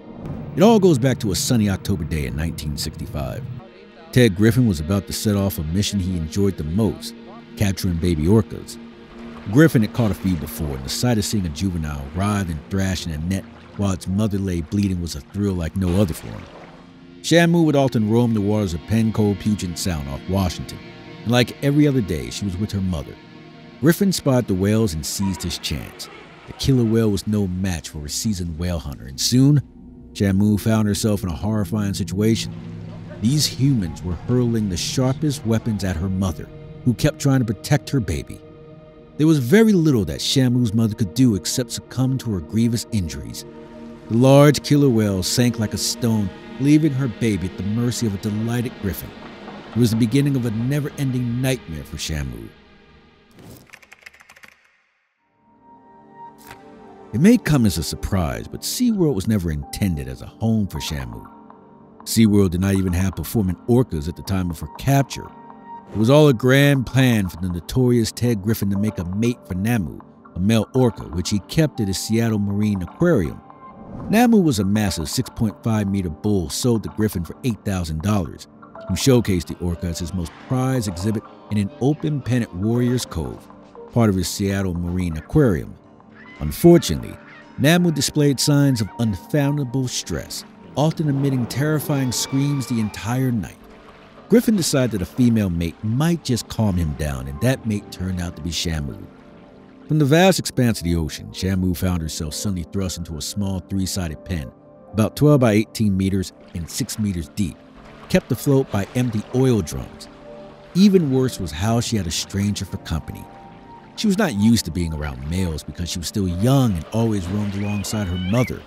It all goes back to a sunny October day in 1965. Ted Griffin was about to set off a mission he enjoyed the most, capturing baby orcas. Griffin had caught a few before, and the sight of seeing a juvenile writhe and thrash in a net while its mother lay bleeding was a thrill like no other for him. Shamu would often roam the waters of Penn Cove Puget Sound off Washington, and like every other day, she was with her mother. Griffin spotted the whales and seized his chance. The killer whale was no match for a seasoned whale hunter, and soon, Shamu found herself in a horrifying situation. These humans were hurling the sharpest weapons at her mother, who kept trying to protect her baby. There was very little that Shamu's mother could do except succumb to her grievous injuries. The large killer whale sank like a stone, leaving her baby at the mercy of a delighted griffin. It was the beginning of a never ending nightmare for Shamu. It may come as a surprise, but SeaWorld was never intended as a home for Shamu. SeaWorld did not even have performing orcas at the time of her capture. It was all a grand plan for the notorious Ted Griffin to make a mate for Namu, a male orca, which he kept at his Seattle Marine Aquarium. Namu was a massive 6.5 meter bull sold to Griffin for $8,000, who showcased the orca as his most prized exhibit in an open pen at Warriors Cove, part of his Seattle Marine Aquarium. Unfortunately, Namu displayed signs of unfathomable stress, often emitting terrifying screams the entire night. Griffin decided that a female mate might just calm him down, and that mate turned out to be Shamu. From the vast expanse of the ocean, Shamu found herself suddenly thrust into a small three sided pen, about 12 by 18 meters and 6 meters deep, kept afloat by empty oil drums. Even worse was how she had a stranger for company she was not used to being around males because she was still young and always roamed alongside her mother.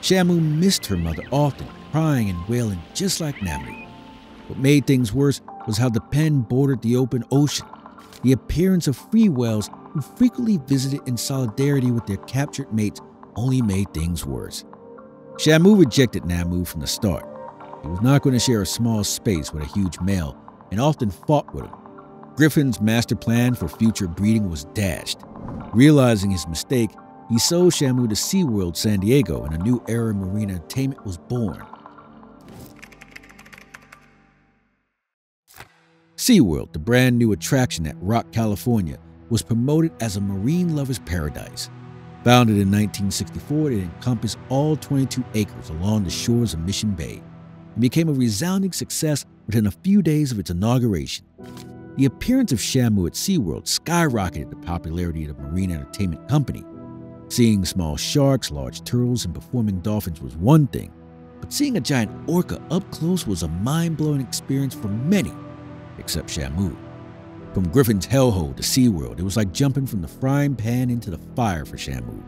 Shamu missed her mother often, crying and wailing just like Namu. What made things worse was how the pen bordered the open ocean. The appearance of free whales who frequently visited in solidarity with their captured mates only made things worse. Shamu rejected Namu from the start. He was not going to share a small space with a huge male and often fought with him. Griffin's master plan for future breeding was dashed. Realizing his mistake, he sold Shamu to SeaWorld San Diego and a new era in marine entertainment was born. SeaWorld, the brand new attraction at Rock, California, was promoted as a marine lover's paradise. Founded in 1964, it encompassed all 22 acres along the shores of Mission Bay and became a resounding success within a few days of its inauguration. The appearance of Shamu at SeaWorld skyrocketed the popularity of the marine entertainment company. Seeing small sharks, large turtles, and performing dolphins was one thing, but seeing a giant orca up close was a mind blowing experience for many, except Shamu. From Griffin's hellhole to SeaWorld, it was like jumping from the frying pan into the fire for Shamu.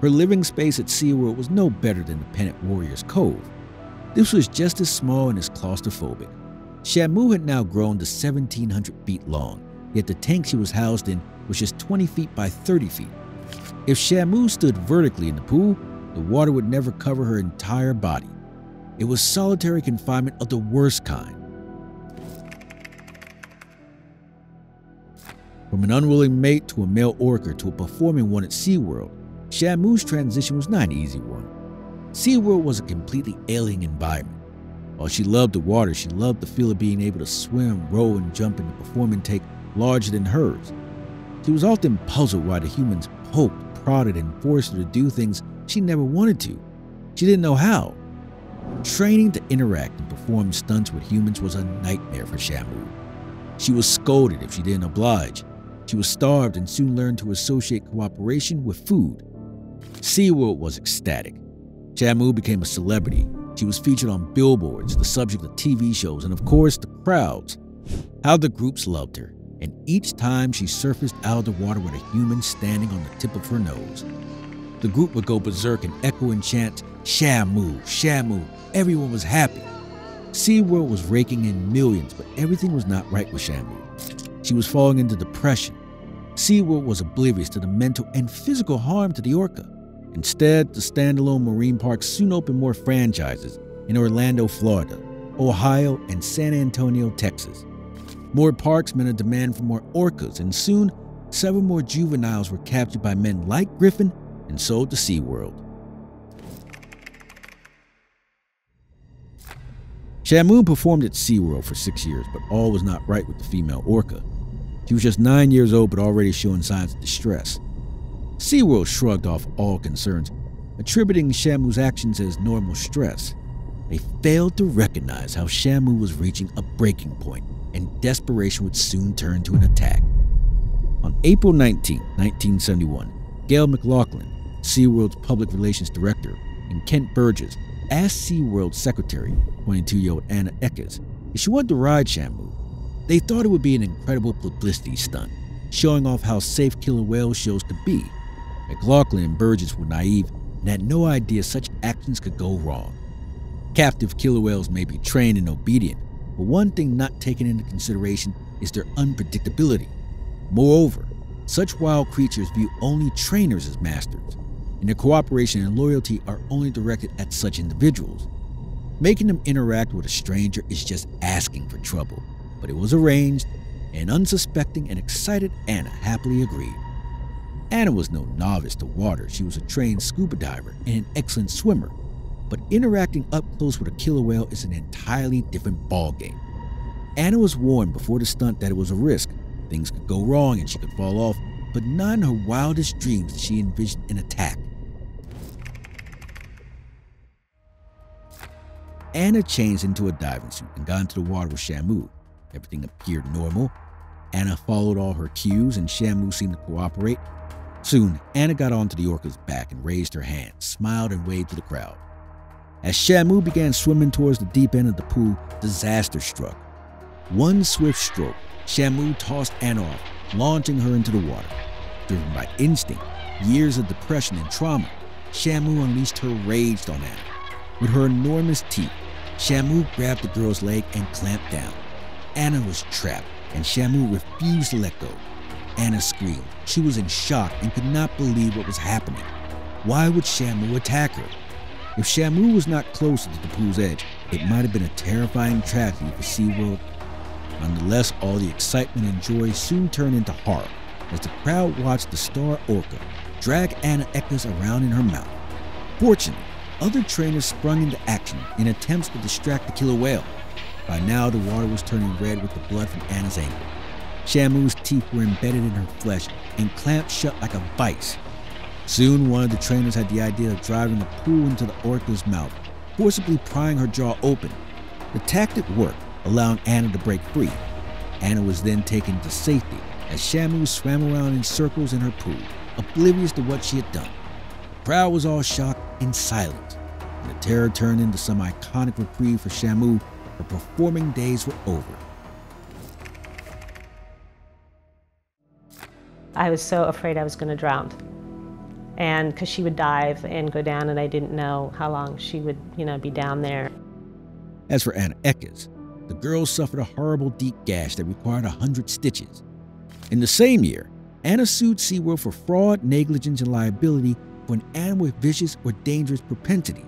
Her living space at SeaWorld was no better than the Pennant Warrior's Cove. This was just as small and as claustrophobic. Shamu had now grown to 1,700 feet long, yet the tank she was housed in was just 20 feet by 30 feet. If Shamu stood vertically in the pool, the water would never cover her entire body. It was solitary confinement of the worst kind. From an unwilling mate to a male orca to a performing one at SeaWorld, Shamu's transition was not an easy one. SeaWorld was a completely alien environment. While she loved the water, she loved the feel of being able to swim, roll, and jump in a performing take larger than hers. She was often puzzled why the humans poked, prodded, and forced her to do things she never wanted to. She didn't know how. Training to interact and perform stunts with humans was a nightmare for Shamu. She was scolded if she didn't oblige. She was starved and soon learned to associate cooperation with food. SeaWorld was ecstatic. Shamu became a celebrity. She was featured on billboards, the subject of TV shows, and of course, the crowds. How the groups loved her, and each time she surfaced out of the water with a human standing on the tip of her nose. The group would go berserk and echo and chant, Shamu, Shamu. Everyone was happy. SeaWorld was raking in millions, but everything was not right with Shamu. She was falling into depression. SeaWorld was oblivious to the mental and physical harm to the orca. Instead, the standalone marine park soon opened more franchises in Orlando, Florida, Ohio, and San Antonio, Texas. More parks meant a demand for more orcas, and soon, several more juveniles were captured by men like Griffin and sold to SeaWorld. Shamu performed at SeaWorld for six years, but all was not right with the female orca. She was just nine years old, but already showing signs of distress. SeaWorld shrugged off all concerns, attributing Shamu's actions as normal stress. They failed to recognize how Shamu was reaching a breaking point, and desperation would soon turn to an attack. On April 19, 1971, Gail McLaughlin, SeaWorld's public relations director, and Kent Burgess asked SeaWorld secretary, 22 year old Anna Eckes, if she wanted to ride Shamu. They thought it would be an incredible publicity stunt, showing off how safe killer whale shows could be McLaughlin and Burgess were naive and had no idea such actions could go wrong. Captive killer whales may be trained and obedient, but one thing not taken into consideration is their unpredictability. Moreover, such wild creatures view only trainers as masters, and their cooperation and loyalty are only directed at such individuals. Making them interact with a stranger is just asking for trouble, but it was arranged, and unsuspecting and excited Anna happily agreed. Anna was no novice to water, she was a trained scuba diver and an excellent swimmer. But interacting up close with a killer whale is an entirely different ballgame. Anna was warned before the stunt that it was a risk. Things could go wrong and she could fall off, but not in her wildest dreams did she envision an attack. Anna changed into a diving suit and got into the water with Shamu. Everything appeared normal. Anna followed all her cues and Shamu seemed to cooperate, Soon, Anna got onto the orca's back and raised her hand, smiled, and waved to the crowd. As Shamu began swimming towards the deep end of the pool, disaster struck. One swift stroke, Shamu tossed Anna off, launching her into the water. Driven by instinct, years of depression and trauma, Shamu unleashed her rage on Anna. With her enormous teeth, Shamu grabbed the girl's leg and clamped down. Anna was trapped, and Shamu refused to let go. Anna screamed. She was in shock and could not believe what was happening. Why would Shamu attack her? If Shamu was not closer to the pool's edge, it might have been a terrifying tragedy for SeaWorld. Nonetheless, all the excitement and joy soon turned into horror as the crowd watched the star orca drag Anna Eckes around in her mouth. Fortunately, other trainers sprung into action in attempts to distract the killer whale. By now, the water was turning red with the blood from Anna's ankle. Shamu's teeth were embedded in her flesh and clamped shut like a vice. Soon, one of the trainers had the idea of driving the pool into the orca's mouth, forcibly prying her jaw open. The tactic worked, allowing Anna to break free. Anna was then taken to safety as Shamu swam around in circles in her pool, oblivious to what she had done. The crowd was all shocked and silent, the terror turned into some iconic reprieve for Shamu. Her performing days were over. I was so afraid I was going to drown. And because she would dive and go down, and I didn't know how long she would, you know, be down there. As for Anna Eckes, the girl suffered a horrible deep gash that required 100 stitches. In the same year, Anna sued SeaWorld for fraud, negligence, and liability for an animal with vicious or dangerous propensities.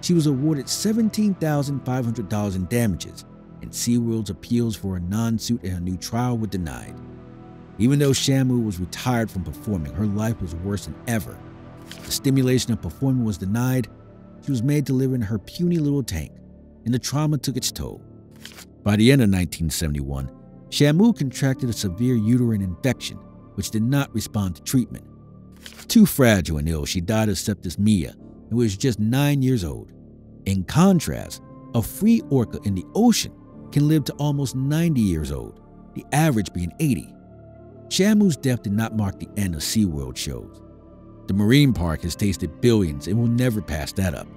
She was awarded $17,500 in damages, and SeaWorld's appeals for a non suit and a new trial were denied. Even though Shamu was retired from performing, her life was worse than ever. The stimulation of performing was denied. She was made to live in her puny little tank, and the trauma took its toll. By the end of 1971, Shamu contracted a severe uterine infection, which did not respond to treatment. Too fragile and ill, she died of septicemia and was just nine years old. In contrast, a free orca in the ocean can live to almost 90 years old, the average being 80. Shamu's death did not mark the end of SeaWorld shows. The marine park has tasted billions and will never pass that up.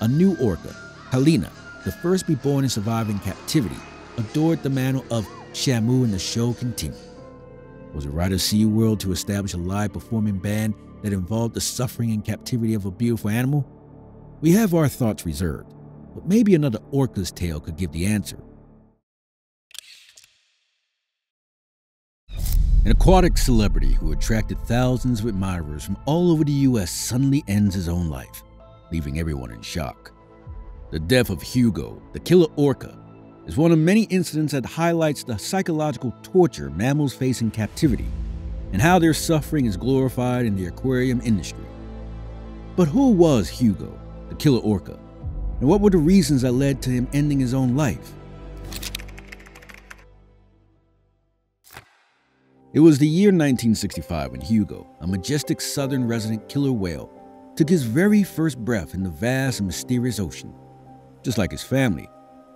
A new orca, Helena, the first to be born and survive in captivity, adored the mantle of Shamu and the show continued. Was it right of SeaWorld to establish a live performing band that involved the suffering and captivity of a beautiful animal? We have our thoughts reserved, but maybe another orca's tale could give the answer. An aquatic celebrity who attracted thousands of admirers from all over the US suddenly ends his own life, leaving everyone in shock. The death of Hugo, the killer orca, is one of many incidents that highlights the psychological torture mammals face in captivity and how their suffering is glorified in the aquarium industry. But who was Hugo, the killer orca, and what were the reasons that led to him ending his own life? It was the year 1965 when Hugo, a majestic southern resident killer whale, took his very first breath in the vast and mysterious ocean. Just like his family,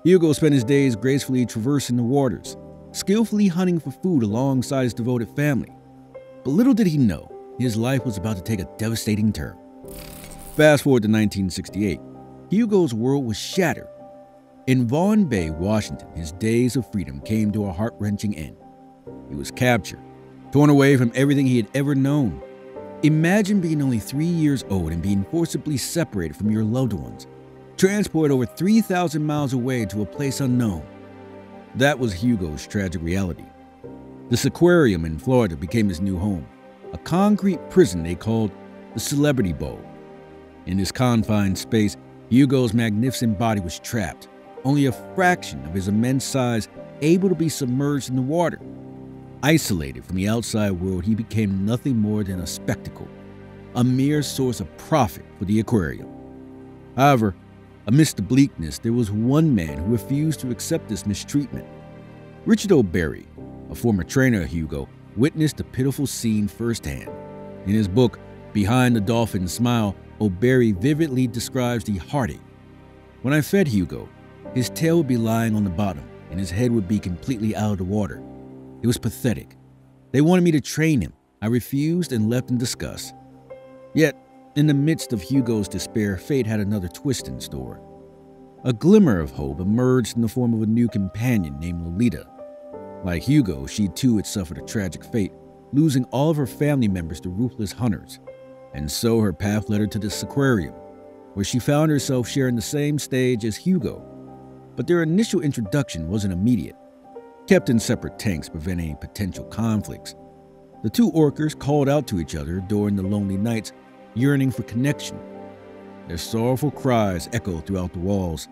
Hugo spent his days gracefully traversing the waters, skillfully hunting for food alongside his devoted family. But little did he know, his life was about to take a devastating turn. Fast forward to 1968, Hugo's world was shattered. In Vaughn Bay, Washington, his days of freedom came to a heart wrenching end. He was captured, torn away from everything he had ever known. Imagine being only three years old and being forcibly separated from your loved ones, transported over 3,000 miles away to a place unknown. That was Hugo's tragic reality. The aquarium in Florida became his new home, a concrete prison they called the Celebrity Bowl. In this confined space, Hugo's magnificent body was trapped, only a fraction of his immense size able to be submerged in the water. Isolated from the outside world, he became nothing more than a spectacle, a mere source of profit for the aquarium. However, Amidst the bleakness, there was one man who refused to accept this mistreatment. Richard O'Barry, a former trainer of Hugo, witnessed the pitiful scene firsthand. In his book, Behind the Dolphin's Smile, O'Barry vividly describes the heartache. When I fed Hugo, his tail would be lying on the bottom and his head would be completely out of the water. It was pathetic. They wanted me to train him. I refused and left in disgust. Yet, in the midst of Hugo's despair, fate had another twist in store. A glimmer of hope emerged in the form of a new companion named Lolita. Like Hugo, she too had suffered a tragic fate, losing all of her family members to ruthless hunters. And so her path led her to this aquarium, where she found herself sharing the same stage as Hugo. But their initial introduction wasn't immediate. Kept in separate tanks to prevent any potential conflicts, the two orcas called out to each other during the lonely nights yearning for connection. Their sorrowful cries echoed throughout the walls,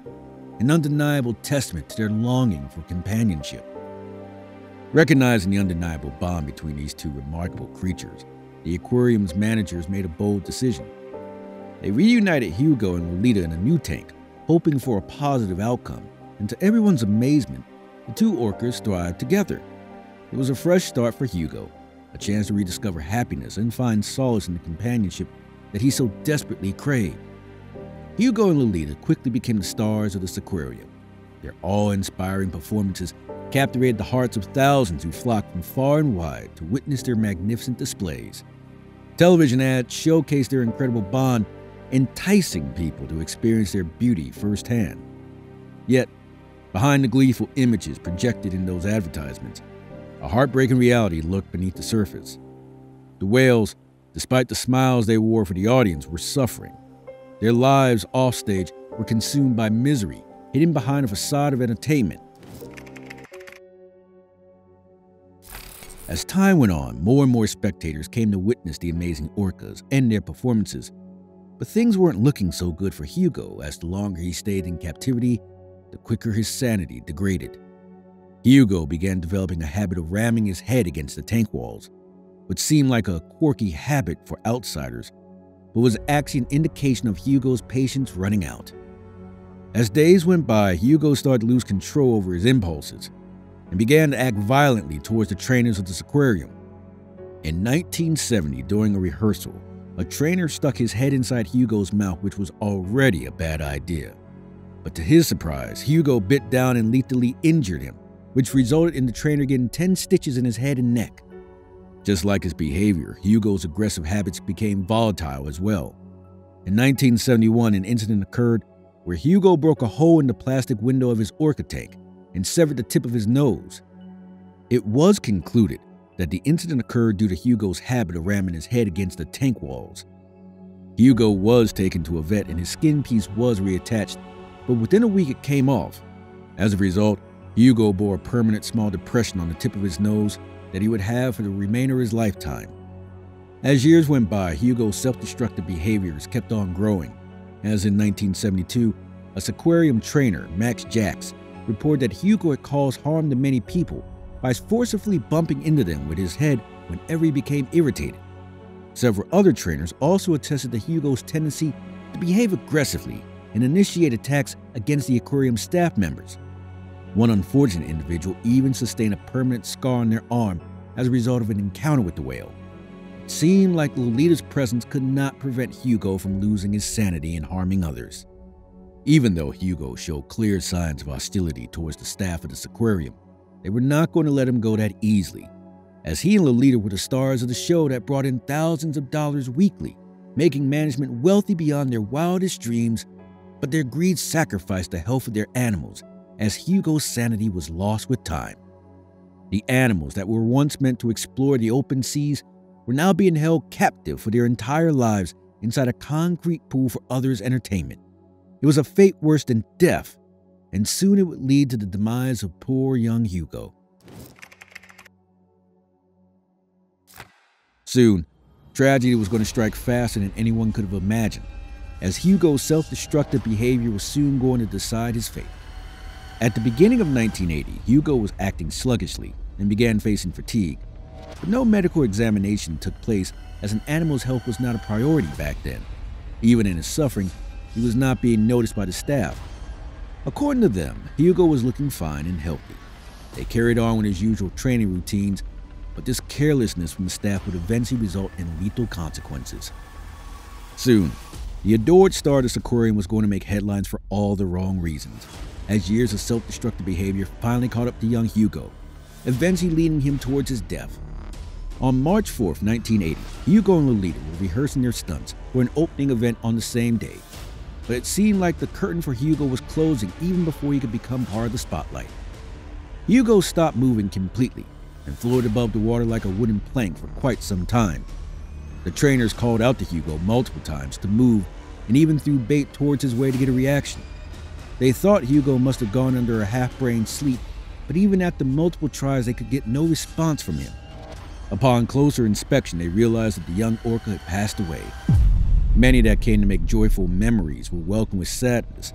an undeniable testament to their longing for companionship. Recognizing the undeniable bond between these two remarkable creatures, the aquarium's managers made a bold decision. They reunited Hugo and Lolita in a new tank, hoping for a positive outcome, and to everyone's amazement, the two orcas thrived together. It was a fresh start for Hugo, a chance to rediscover happiness and find solace in the companionship that he so desperately craved. Hugo and Lolita quickly became the stars of this aquarium. Their awe inspiring performances captivated the hearts of thousands who flocked from far and wide to witness their magnificent displays. Television ads showcased their incredible bond, enticing people to experience their beauty firsthand. Yet, behind the gleeful images projected in those advertisements, a heartbreaking reality lurked beneath the surface. The whales, despite the smiles they wore for the audience, were suffering. Their lives offstage were consumed by misery, hidden behind a facade of entertainment. As time went on, more and more spectators came to witness the amazing orcas and their performances. But things weren't looking so good for Hugo as the longer he stayed in captivity, the quicker his sanity degraded. Hugo began developing a habit of ramming his head against the tank walls, which seemed like a quirky habit for outsiders, but was actually an indication of Hugo's patience running out. As days went by, Hugo started to lose control over his impulses and began to act violently towards the trainers of this aquarium. In 1970, during a rehearsal, a trainer stuck his head inside Hugo's mouth, which was already a bad idea. But to his surprise, Hugo bit down and lethally injured him, which resulted in the trainer getting 10 stitches in his head and neck. Just like his behavior, Hugo's aggressive habits became volatile as well. In 1971, an incident occurred where Hugo broke a hole in the plastic window of his orca tank and severed the tip of his nose. It was concluded that the incident occurred due to Hugo's habit of ramming his head against the tank walls. Hugo was taken to a vet and his skin piece was reattached, but within a week it came off. As a result, Hugo bore a permanent small depression on the tip of his nose that he would have for the remainder of his lifetime. As years went by, Hugo's self-destructive behaviors kept on growing, as in 1972, a aquarium trainer, Max Jacks, reported that Hugo had caused harm to many people by forcefully bumping into them with his head whenever he became irritated. Several other trainers also attested to Hugo's tendency to behave aggressively and initiate attacks against the aquarium staff members. One unfortunate individual even sustained a permanent scar on their arm as a result of an encounter with the whale. It seemed like Lolita's presence could not prevent Hugo from losing his sanity and harming others. Even though Hugo showed clear signs of hostility towards the staff of this aquarium, they were not going to let him go that easily, as he and Lolita were the stars of the show that brought in thousands of dollars weekly, making management wealthy beyond their wildest dreams, but their greed sacrificed the health of their animals as Hugo's sanity was lost with time. The animals that were once meant to explore the open seas were now being held captive for their entire lives inside a concrete pool for others' entertainment. It was a fate worse than death, and soon it would lead to the demise of poor young Hugo. Soon, tragedy was going to strike faster than anyone could have imagined, as Hugo's self destructive behavior was soon going to decide his fate. At the beginning of 1980, Hugo was acting sluggishly and began facing fatigue, but no medical examination took place as an animal's health was not a priority back then. Even in his suffering, he was not being noticed by the staff. According to them, Hugo was looking fine and healthy. They carried on with his usual training routines, but this carelessness from the staff would eventually result in lethal consequences. Soon, the adored star Stardust Aquarium was going to make headlines for all the wrong reasons as years of self destructive behavior finally caught up to young Hugo, eventually leading him towards his death. On March 4, 1980, Hugo and Lolita were rehearsing their stunts for an opening event on the same day. But it seemed like the curtain for Hugo was closing even before he could become part of the spotlight. Hugo stopped moving completely and floated above the water like a wooden plank for quite some time. The trainers called out to Hugo multiple times to move and even threw bait towards his way to get a reaction. They thought Hugo must have gone under a half brain sleep, but even after multiple tries, they could get no response from him. Upon closer inspection, they realized that the young orca had passed away. Many that came to make joyful memories were welcomed with sadness,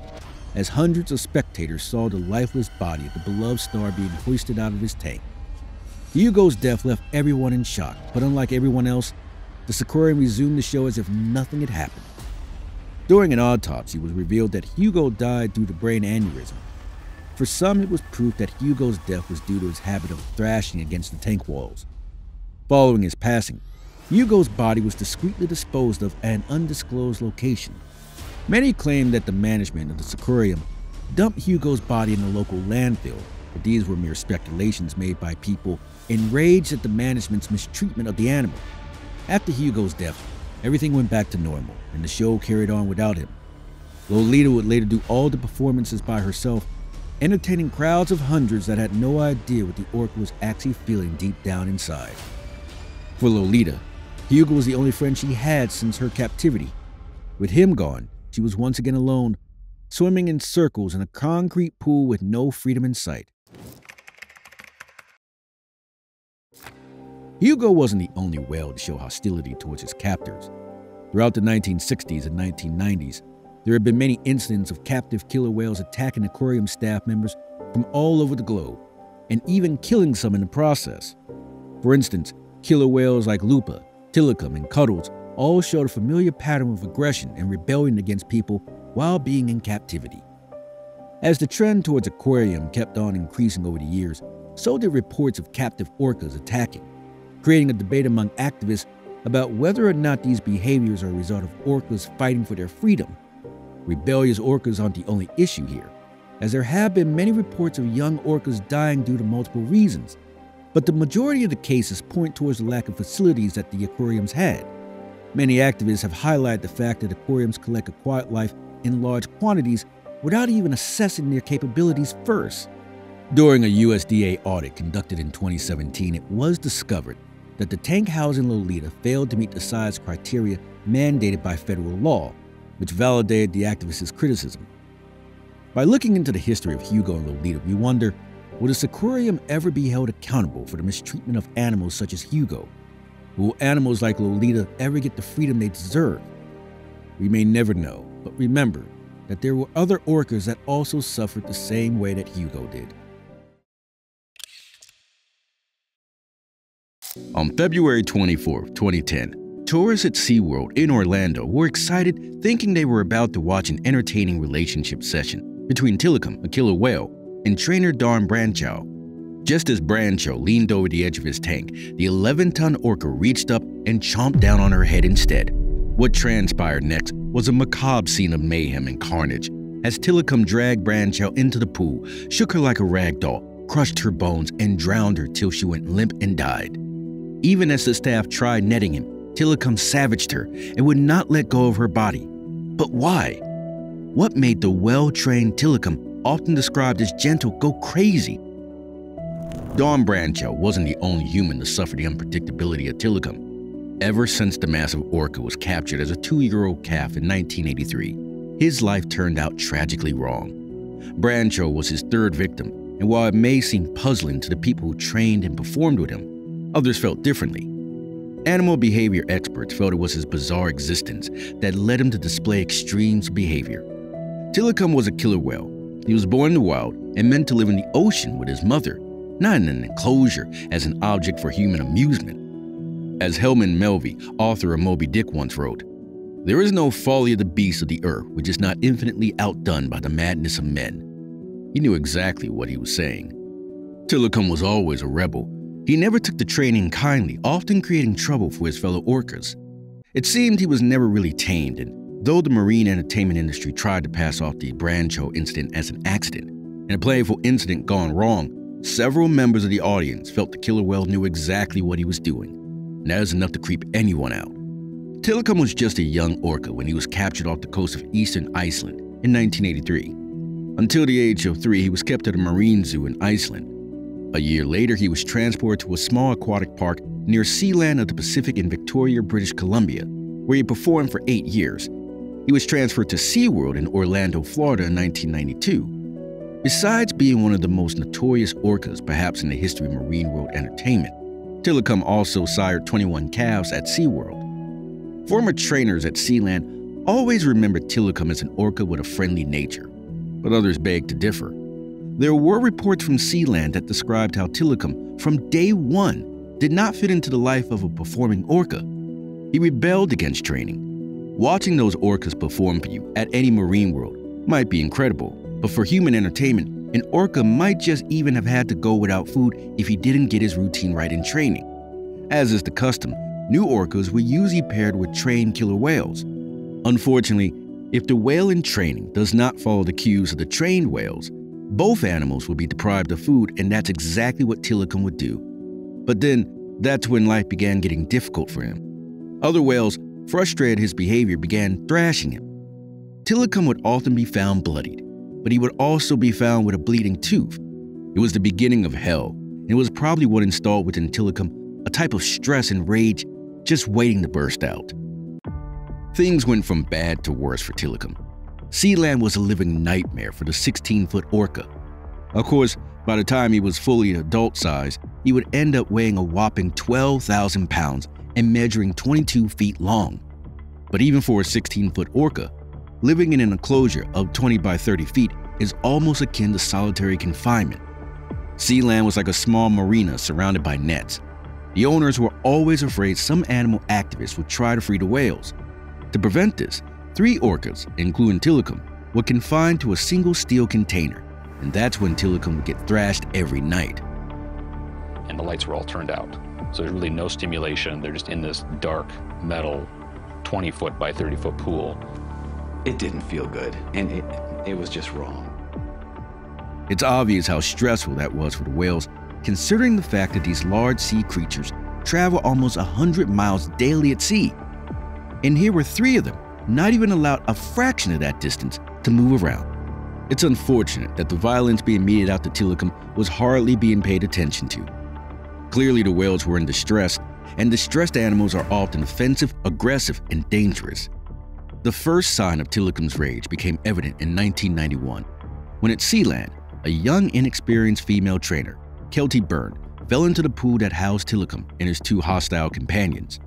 as hundreds of spectators saw the lifeless body of the beloved star being hoisted out of his tank. Hugo's death left everyone in shock, but unlike everyone else, the aquarium resumed the show as if nothing had happened. During an autopsy, it was revealed that Hugo died due to brain aneurysm. For some, it was proof that Hugo's death was due to his habit of thrashing against the tank walls. Following his passing, Hugo's body was discreetly disposed of at an undisclosed location. Many claim that the management of the aquarium dumped Hugo's body in a local landfill, but these were mere speculations made by people enraged at the management's mistreatment of the animal. After Hugo's death, Everything went back to normal, and the show carried on without him. Lolita would later do all the performances by herself, entertaining crowds of hundreds that had no idea what the orc was actually feeling deep down inside. For Lolita, Hugo was the only friend she had since her captivity. With him gone, she was once again alone, swimming in circles in a concrete pool with no freedom in sight. Hugo wasn't the only whale to show hostility towards his captors. Throughout the 1960s and 1990s, there have been many incidents of captive killer whales attacking aquarium staff members from all over the globe, and even killing some in the process. For instance, killer whales like Lupa, Tilikum, and Cuddles all showed a familiar pattern of aggression and rebellion against people while being in captivity. As the trend towards aquarium kept on increasing over the years, so did reports of captive orcas attacking creating a debate among activists about whether or not these behaviors are a result of orcas fighting for their freedom. Rebellious orcas aren't the only issue here, as there have been many reports of young orcas dying due to multiple reasons, but the majority of the cases point towards the lack of facilities that the aquariums had. Many activists have highlighted the fact that aquariums collect aquatic life in large quantities without even assessing their capabilities first. During a USDA audit conducted in 2017, it was discovered that the tank housing Lolita failed to meet the size criteria mandated by federal law, which validated the activists' criticism. By looking into the history of Hugo and Lolita, we wonder will the aquarium ever be held accountable for the mistreatment of animals such as Hugo? Will animals like Lolita ever get the freedom they deserve? We may never know, but remember that there were other orcas that also suffered the same way that Hugo did. On February 24, 2010, tourists at SeaWorld in Orlando were excited thinking they were about to watch an entertaining relationship session between Tilikum, a killer whale, and trainer Dawn Brancheau. Just as Brancheau leaned over the edge of his tank, the 11-ton orca reached up and chomped down on her head instead. What transpired next was a macabre scene of mayhem and carnage as Tilikum dragged Brancheau into the pool, shook her like a rag doll, crushed her bones, and drowned her till she went limp and died. Even as the staff tried netting him, Tilikum savaged her and would not let go of her body. But why? What made the well-trained Tilikum, often described as gentle, go crazy? Dawn Brancheau wasn't the only human to suffer the unpredictability of Tilikum. Ever since the massive orca was captured as a two-year-old calf in 1983, his life turned out tragically wrong. Brancheau was his third victim, and while it may seem puzzling to the people who trained and performed with him, Others felt differently. Animal behavior experts felt it was his bizarre existence that led him to display extremes behavior. Tilikum was a killer whale. He was born in the wild and meant to live in the ocean with his mother, not in an enclosure as an object for human amusement. As Herman Melville, author of Moby Dick, once wrote, There is no folly of the beasts of the earth which is not infinitely outdone by the madness of men. He knew exactly what he was saying. Tilikum was always a rebel, he never took the training kindly, often creating trouble for his fellow orcas. It seemed he was never really tamed, and though the marine entertainment industry tried to pass off the Brancheau incident as an accident and a playful incident gone wrong, several members of the audience felt the killer whale knew exactly what he was doing, and that is enough to creep anyone out. Tilikum was just a young orca when he was captured off the coast of eastern Iceland in 1983. Until the age of three, he was kept at a marine zoo in Iceland, a year later, he was transported to a small aquatic park near Sealand of the Pacific in Victoria, British Columbia, where he performed for eight years. He was transferred to SeaWorld in Orlando, Florida in 1992. Besides being one of the most notorious orcas perhaps in the history of marine world entertainment, Tilikum also sired 21 calves at SeaWorld. Former trainers at Sealand always remembered Tilikum as an orca with a friendly nature, but others beg to differ. There were reports from Sealand that described how Tilikum, from day one, did not fit into the life of a performing orca. He rebelled against training. Watching those orcas perform for you at any marine world might be incredible, but for human entertainment, an orca might just even have had to go without food if he didn't get his routine right in training. As is the custom, new orcas were usually paired with trained killer whales. Unfortunately, if the whale in training does not follow the cues of the trained whales, both animals would be deprived of food, and that's exactly what Tilikum would do. But then, that's when life began getting difficult for him. Other whales, frustrated his behavior, began thrashing him. Tilikum would often be found bloodied, but he would also be found with a bleeding tooth. It was the beginning of hell, and it was probably what installed within Tilikum a type of stress and rage just waiting to burst out. Things went from bad to worse for Tilikum. Sealand was a living nightmare for the 16 foot orca. Of course, by the time he was fully adult size, he would end up weighing a whopping 12,000 pounds and measuring 22 feet long. But even for a 16 foot orca, living in an enclosure of 20 by 30 feet is almost akin to solitary confinement. Sealand was like a small marina surrounded by nets. The owners were always afraid some animal activists would try to free the whales. To prevent this, three orcas, including Tilikum, were confined to a single steel container, and that's when Tilikum would get thrashed every night. And the lights were all turned out. So there's really no stimulation. They're just in this dark metal 20 foot by 30 foot pool. It didn't feel good, and it, it was just wrong. It's obvious how stressful that was for the whales, considering the fact that these large sea creatures travel almost 100 miles daily at sea. And here were three of them, not even allowed a fraction of that distance to move around. It's unfortunate that the violence being meted out to Tilikum was hardly being paid attention to. Clearly, the whales were in distress, and distressed animals are often offensive, aggressive, and dangerous. The first sign of Tilikum's rage became evident in 1991, when at Sealand, a young, inexperienced female trainer, Keltie Byrne, fell into the pool that housed Tilikum and his two hostile companions.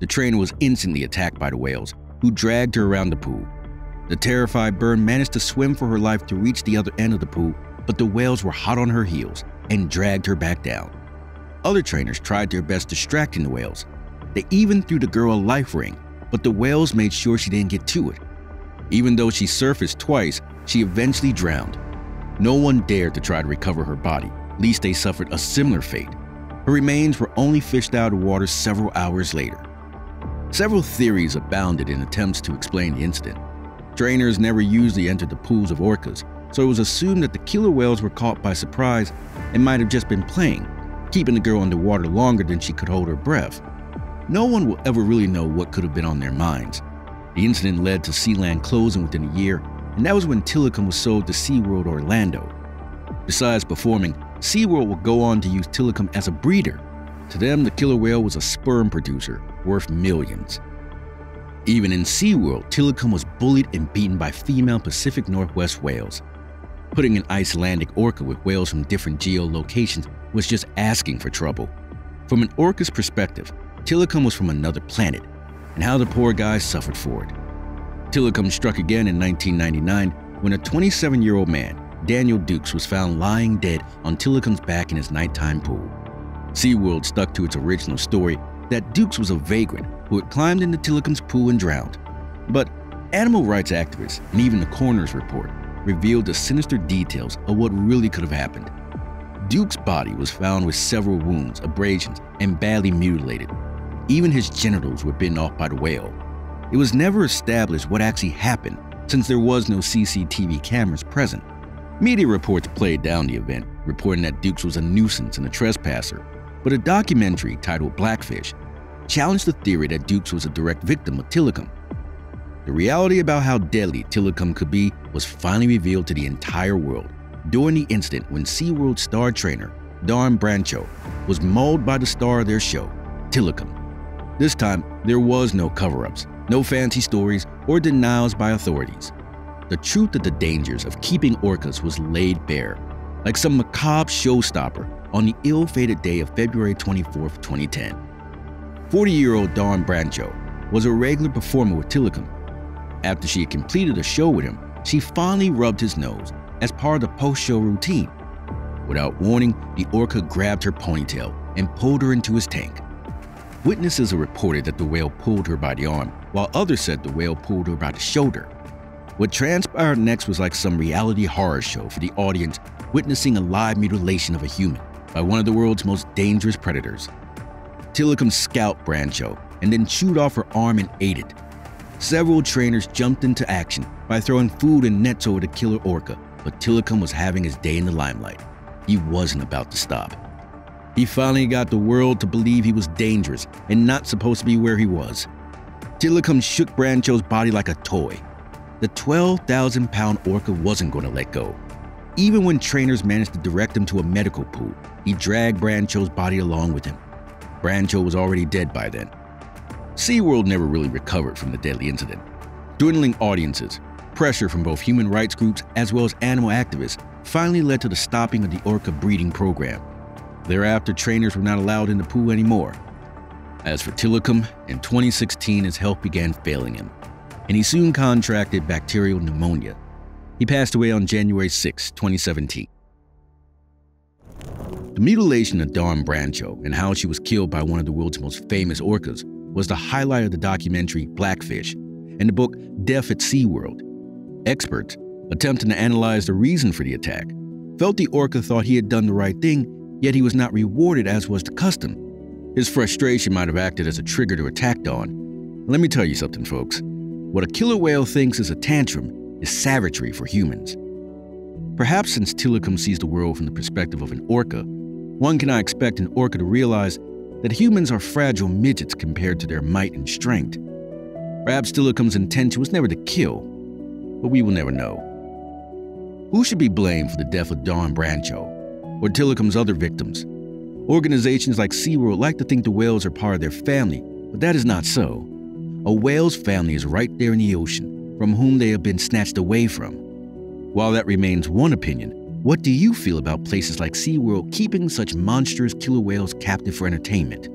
The trainer was instantly attacked by the whales, who dragged her around the pool. The terrified Byrne managed to swim for her life to reach the other end of the pool, but the whales were hot on her heels and dragged her back down. Other trainers tried their best distracting the whales. They even threw the girl a life ring, but the whales made sure she didn't get to it. Even though she surfaced twice, she eventually drowned. No one dared to try to recover her body, lest they suffered a similar fate. Her remains were only fished out of water several hours later. Several theories abounded in attempts to explain the incident. Trainers never usually entered the pools of orcas, so it was assumed that the killer whales were caught by surprise and might have just been playing, keeping the girl underwater longer than she could hold her breath. No one will ever really know what could have been on their minds. The incident led to Sealand closing within a year and that was when Tilikum was sold to SeaWorld Orlando. Besides performing, SeaWorld would go on to use Tilikum as a breeder. To them, the killer whale was a sperm producer worth millions. Even in SeaWorld, Tilikum was bullied and beaten by female Pacific Northwest whales. Putting an Icelandic orca with whales from different geolocations was just asking for trouble. From an orca's perspective, Tilikum was from another planet, and how the poor guy suffered for it. Tilikum struck again in 1999 when a 27 year old man, Daniel Dukes, was found lying dead on Tilikum's back in his nighttime pool. SeaWorld stuck to its original story that Dukes was a vagrant who had climbed into Tilikum's pool and drowned. But animal rights activists and even the coroner's report revealed the sinister details of what really could have happened. Duke's body was found with several wounds, abrasions, and badly mutilated. Even his genitals were bitten off by the whale. It was never established what actually happened since there was no CCTV cameras present. Media reports played down the event, reporting that Dukes was a nuisance and a trespasser, but a documentary titled Blackfish challenged the theory that Dukes was a direct victim of Tilikum. The reality about how deadly Tilikum could be was finally revealed to the entire world during the incident when SeaWorld star trainer Dawn Brancheau was mauled by the star of their show, Tilikum. This time, there was no cover-ups, no fancy stories or denials by authorities. The truth of the dangers of keeping orcas was laid bare, like some macabre showstopper on the ill-fated day of February 24, 2010. 40-year-old Dawn Brancheau was a regular performer with Tilikum. After she had completed a show with him, she fondly rubbed his nose as part of the post-show routine. Without warning, the orca grabbed her ponytail and pulled her into his tank. Witnesses reported that the whale pulled her by the arm, while others said the whale pulled her by the shoulder. What transpired next was like some reality horror show for the audience witnessing a live mutilation of a human by one of the world's most dangerous predators. Tilikum scalped Brancheau and then chewed off her arm and ate it. Several trainers jumped into action by throwing food and nets over the killer orca, but Tilikum was having his day in the limelight. He wasn't about to stop. He finally got the world to believe he was dangerous and not supposed to be where he was. Tilikum shook Brancheau's body like a toy. The 12,000 pound orca wasn't going to let go. Even when trainers managed to direct him to a medical pool, he dragged Brancheau's body along with him. Brancheau was already dead by then. SeaWorld never really recovered from the deadly incident. Dwindling audiences, pressure from both human rights groups as well as animal activists finally led to the stopping of the orca breeding program. Thereafter, trainers were not allowed in the pool anymore. As for Tilikum, in 2016 his health began failing him, and he soon contracted bacterial pneumonia. He passed away on January 6, 2017. The mutilation of Dawn Brancheau and how she was killed by one of the world's most famous orcas was the highlight of the documentary Blackfish and the book Death at SeaWorld. Experts, attempting to analyze the reason for the attack, felt the orca thought he had done the right thing, yet he was not rewarded as was the custom. His frustration might have acted as a trigger to attack Dawn. Let me tell you something, folks. What a killer whale thinks is a tantrum is savagery for humans. Perhaps since Tilikum sees the world from the perspective of an orca, one cannot expect an orca to realize that humans are fragile midgets compared to their might and strength. Perhaps Tilikum's intention was never to kill, but we will never know. Who should be blamed for the death of Dawn Brancheau or Tilikum's other victims? Organizations like SeaWorld like to think the whales are part of their family, but that is not so. A whale's family is right there in the ocean, from whom they have been snatched away from. While that remains one opinion, what do you feel about places like SeaWorld keeping such monstrous killer whales captive for entertainment?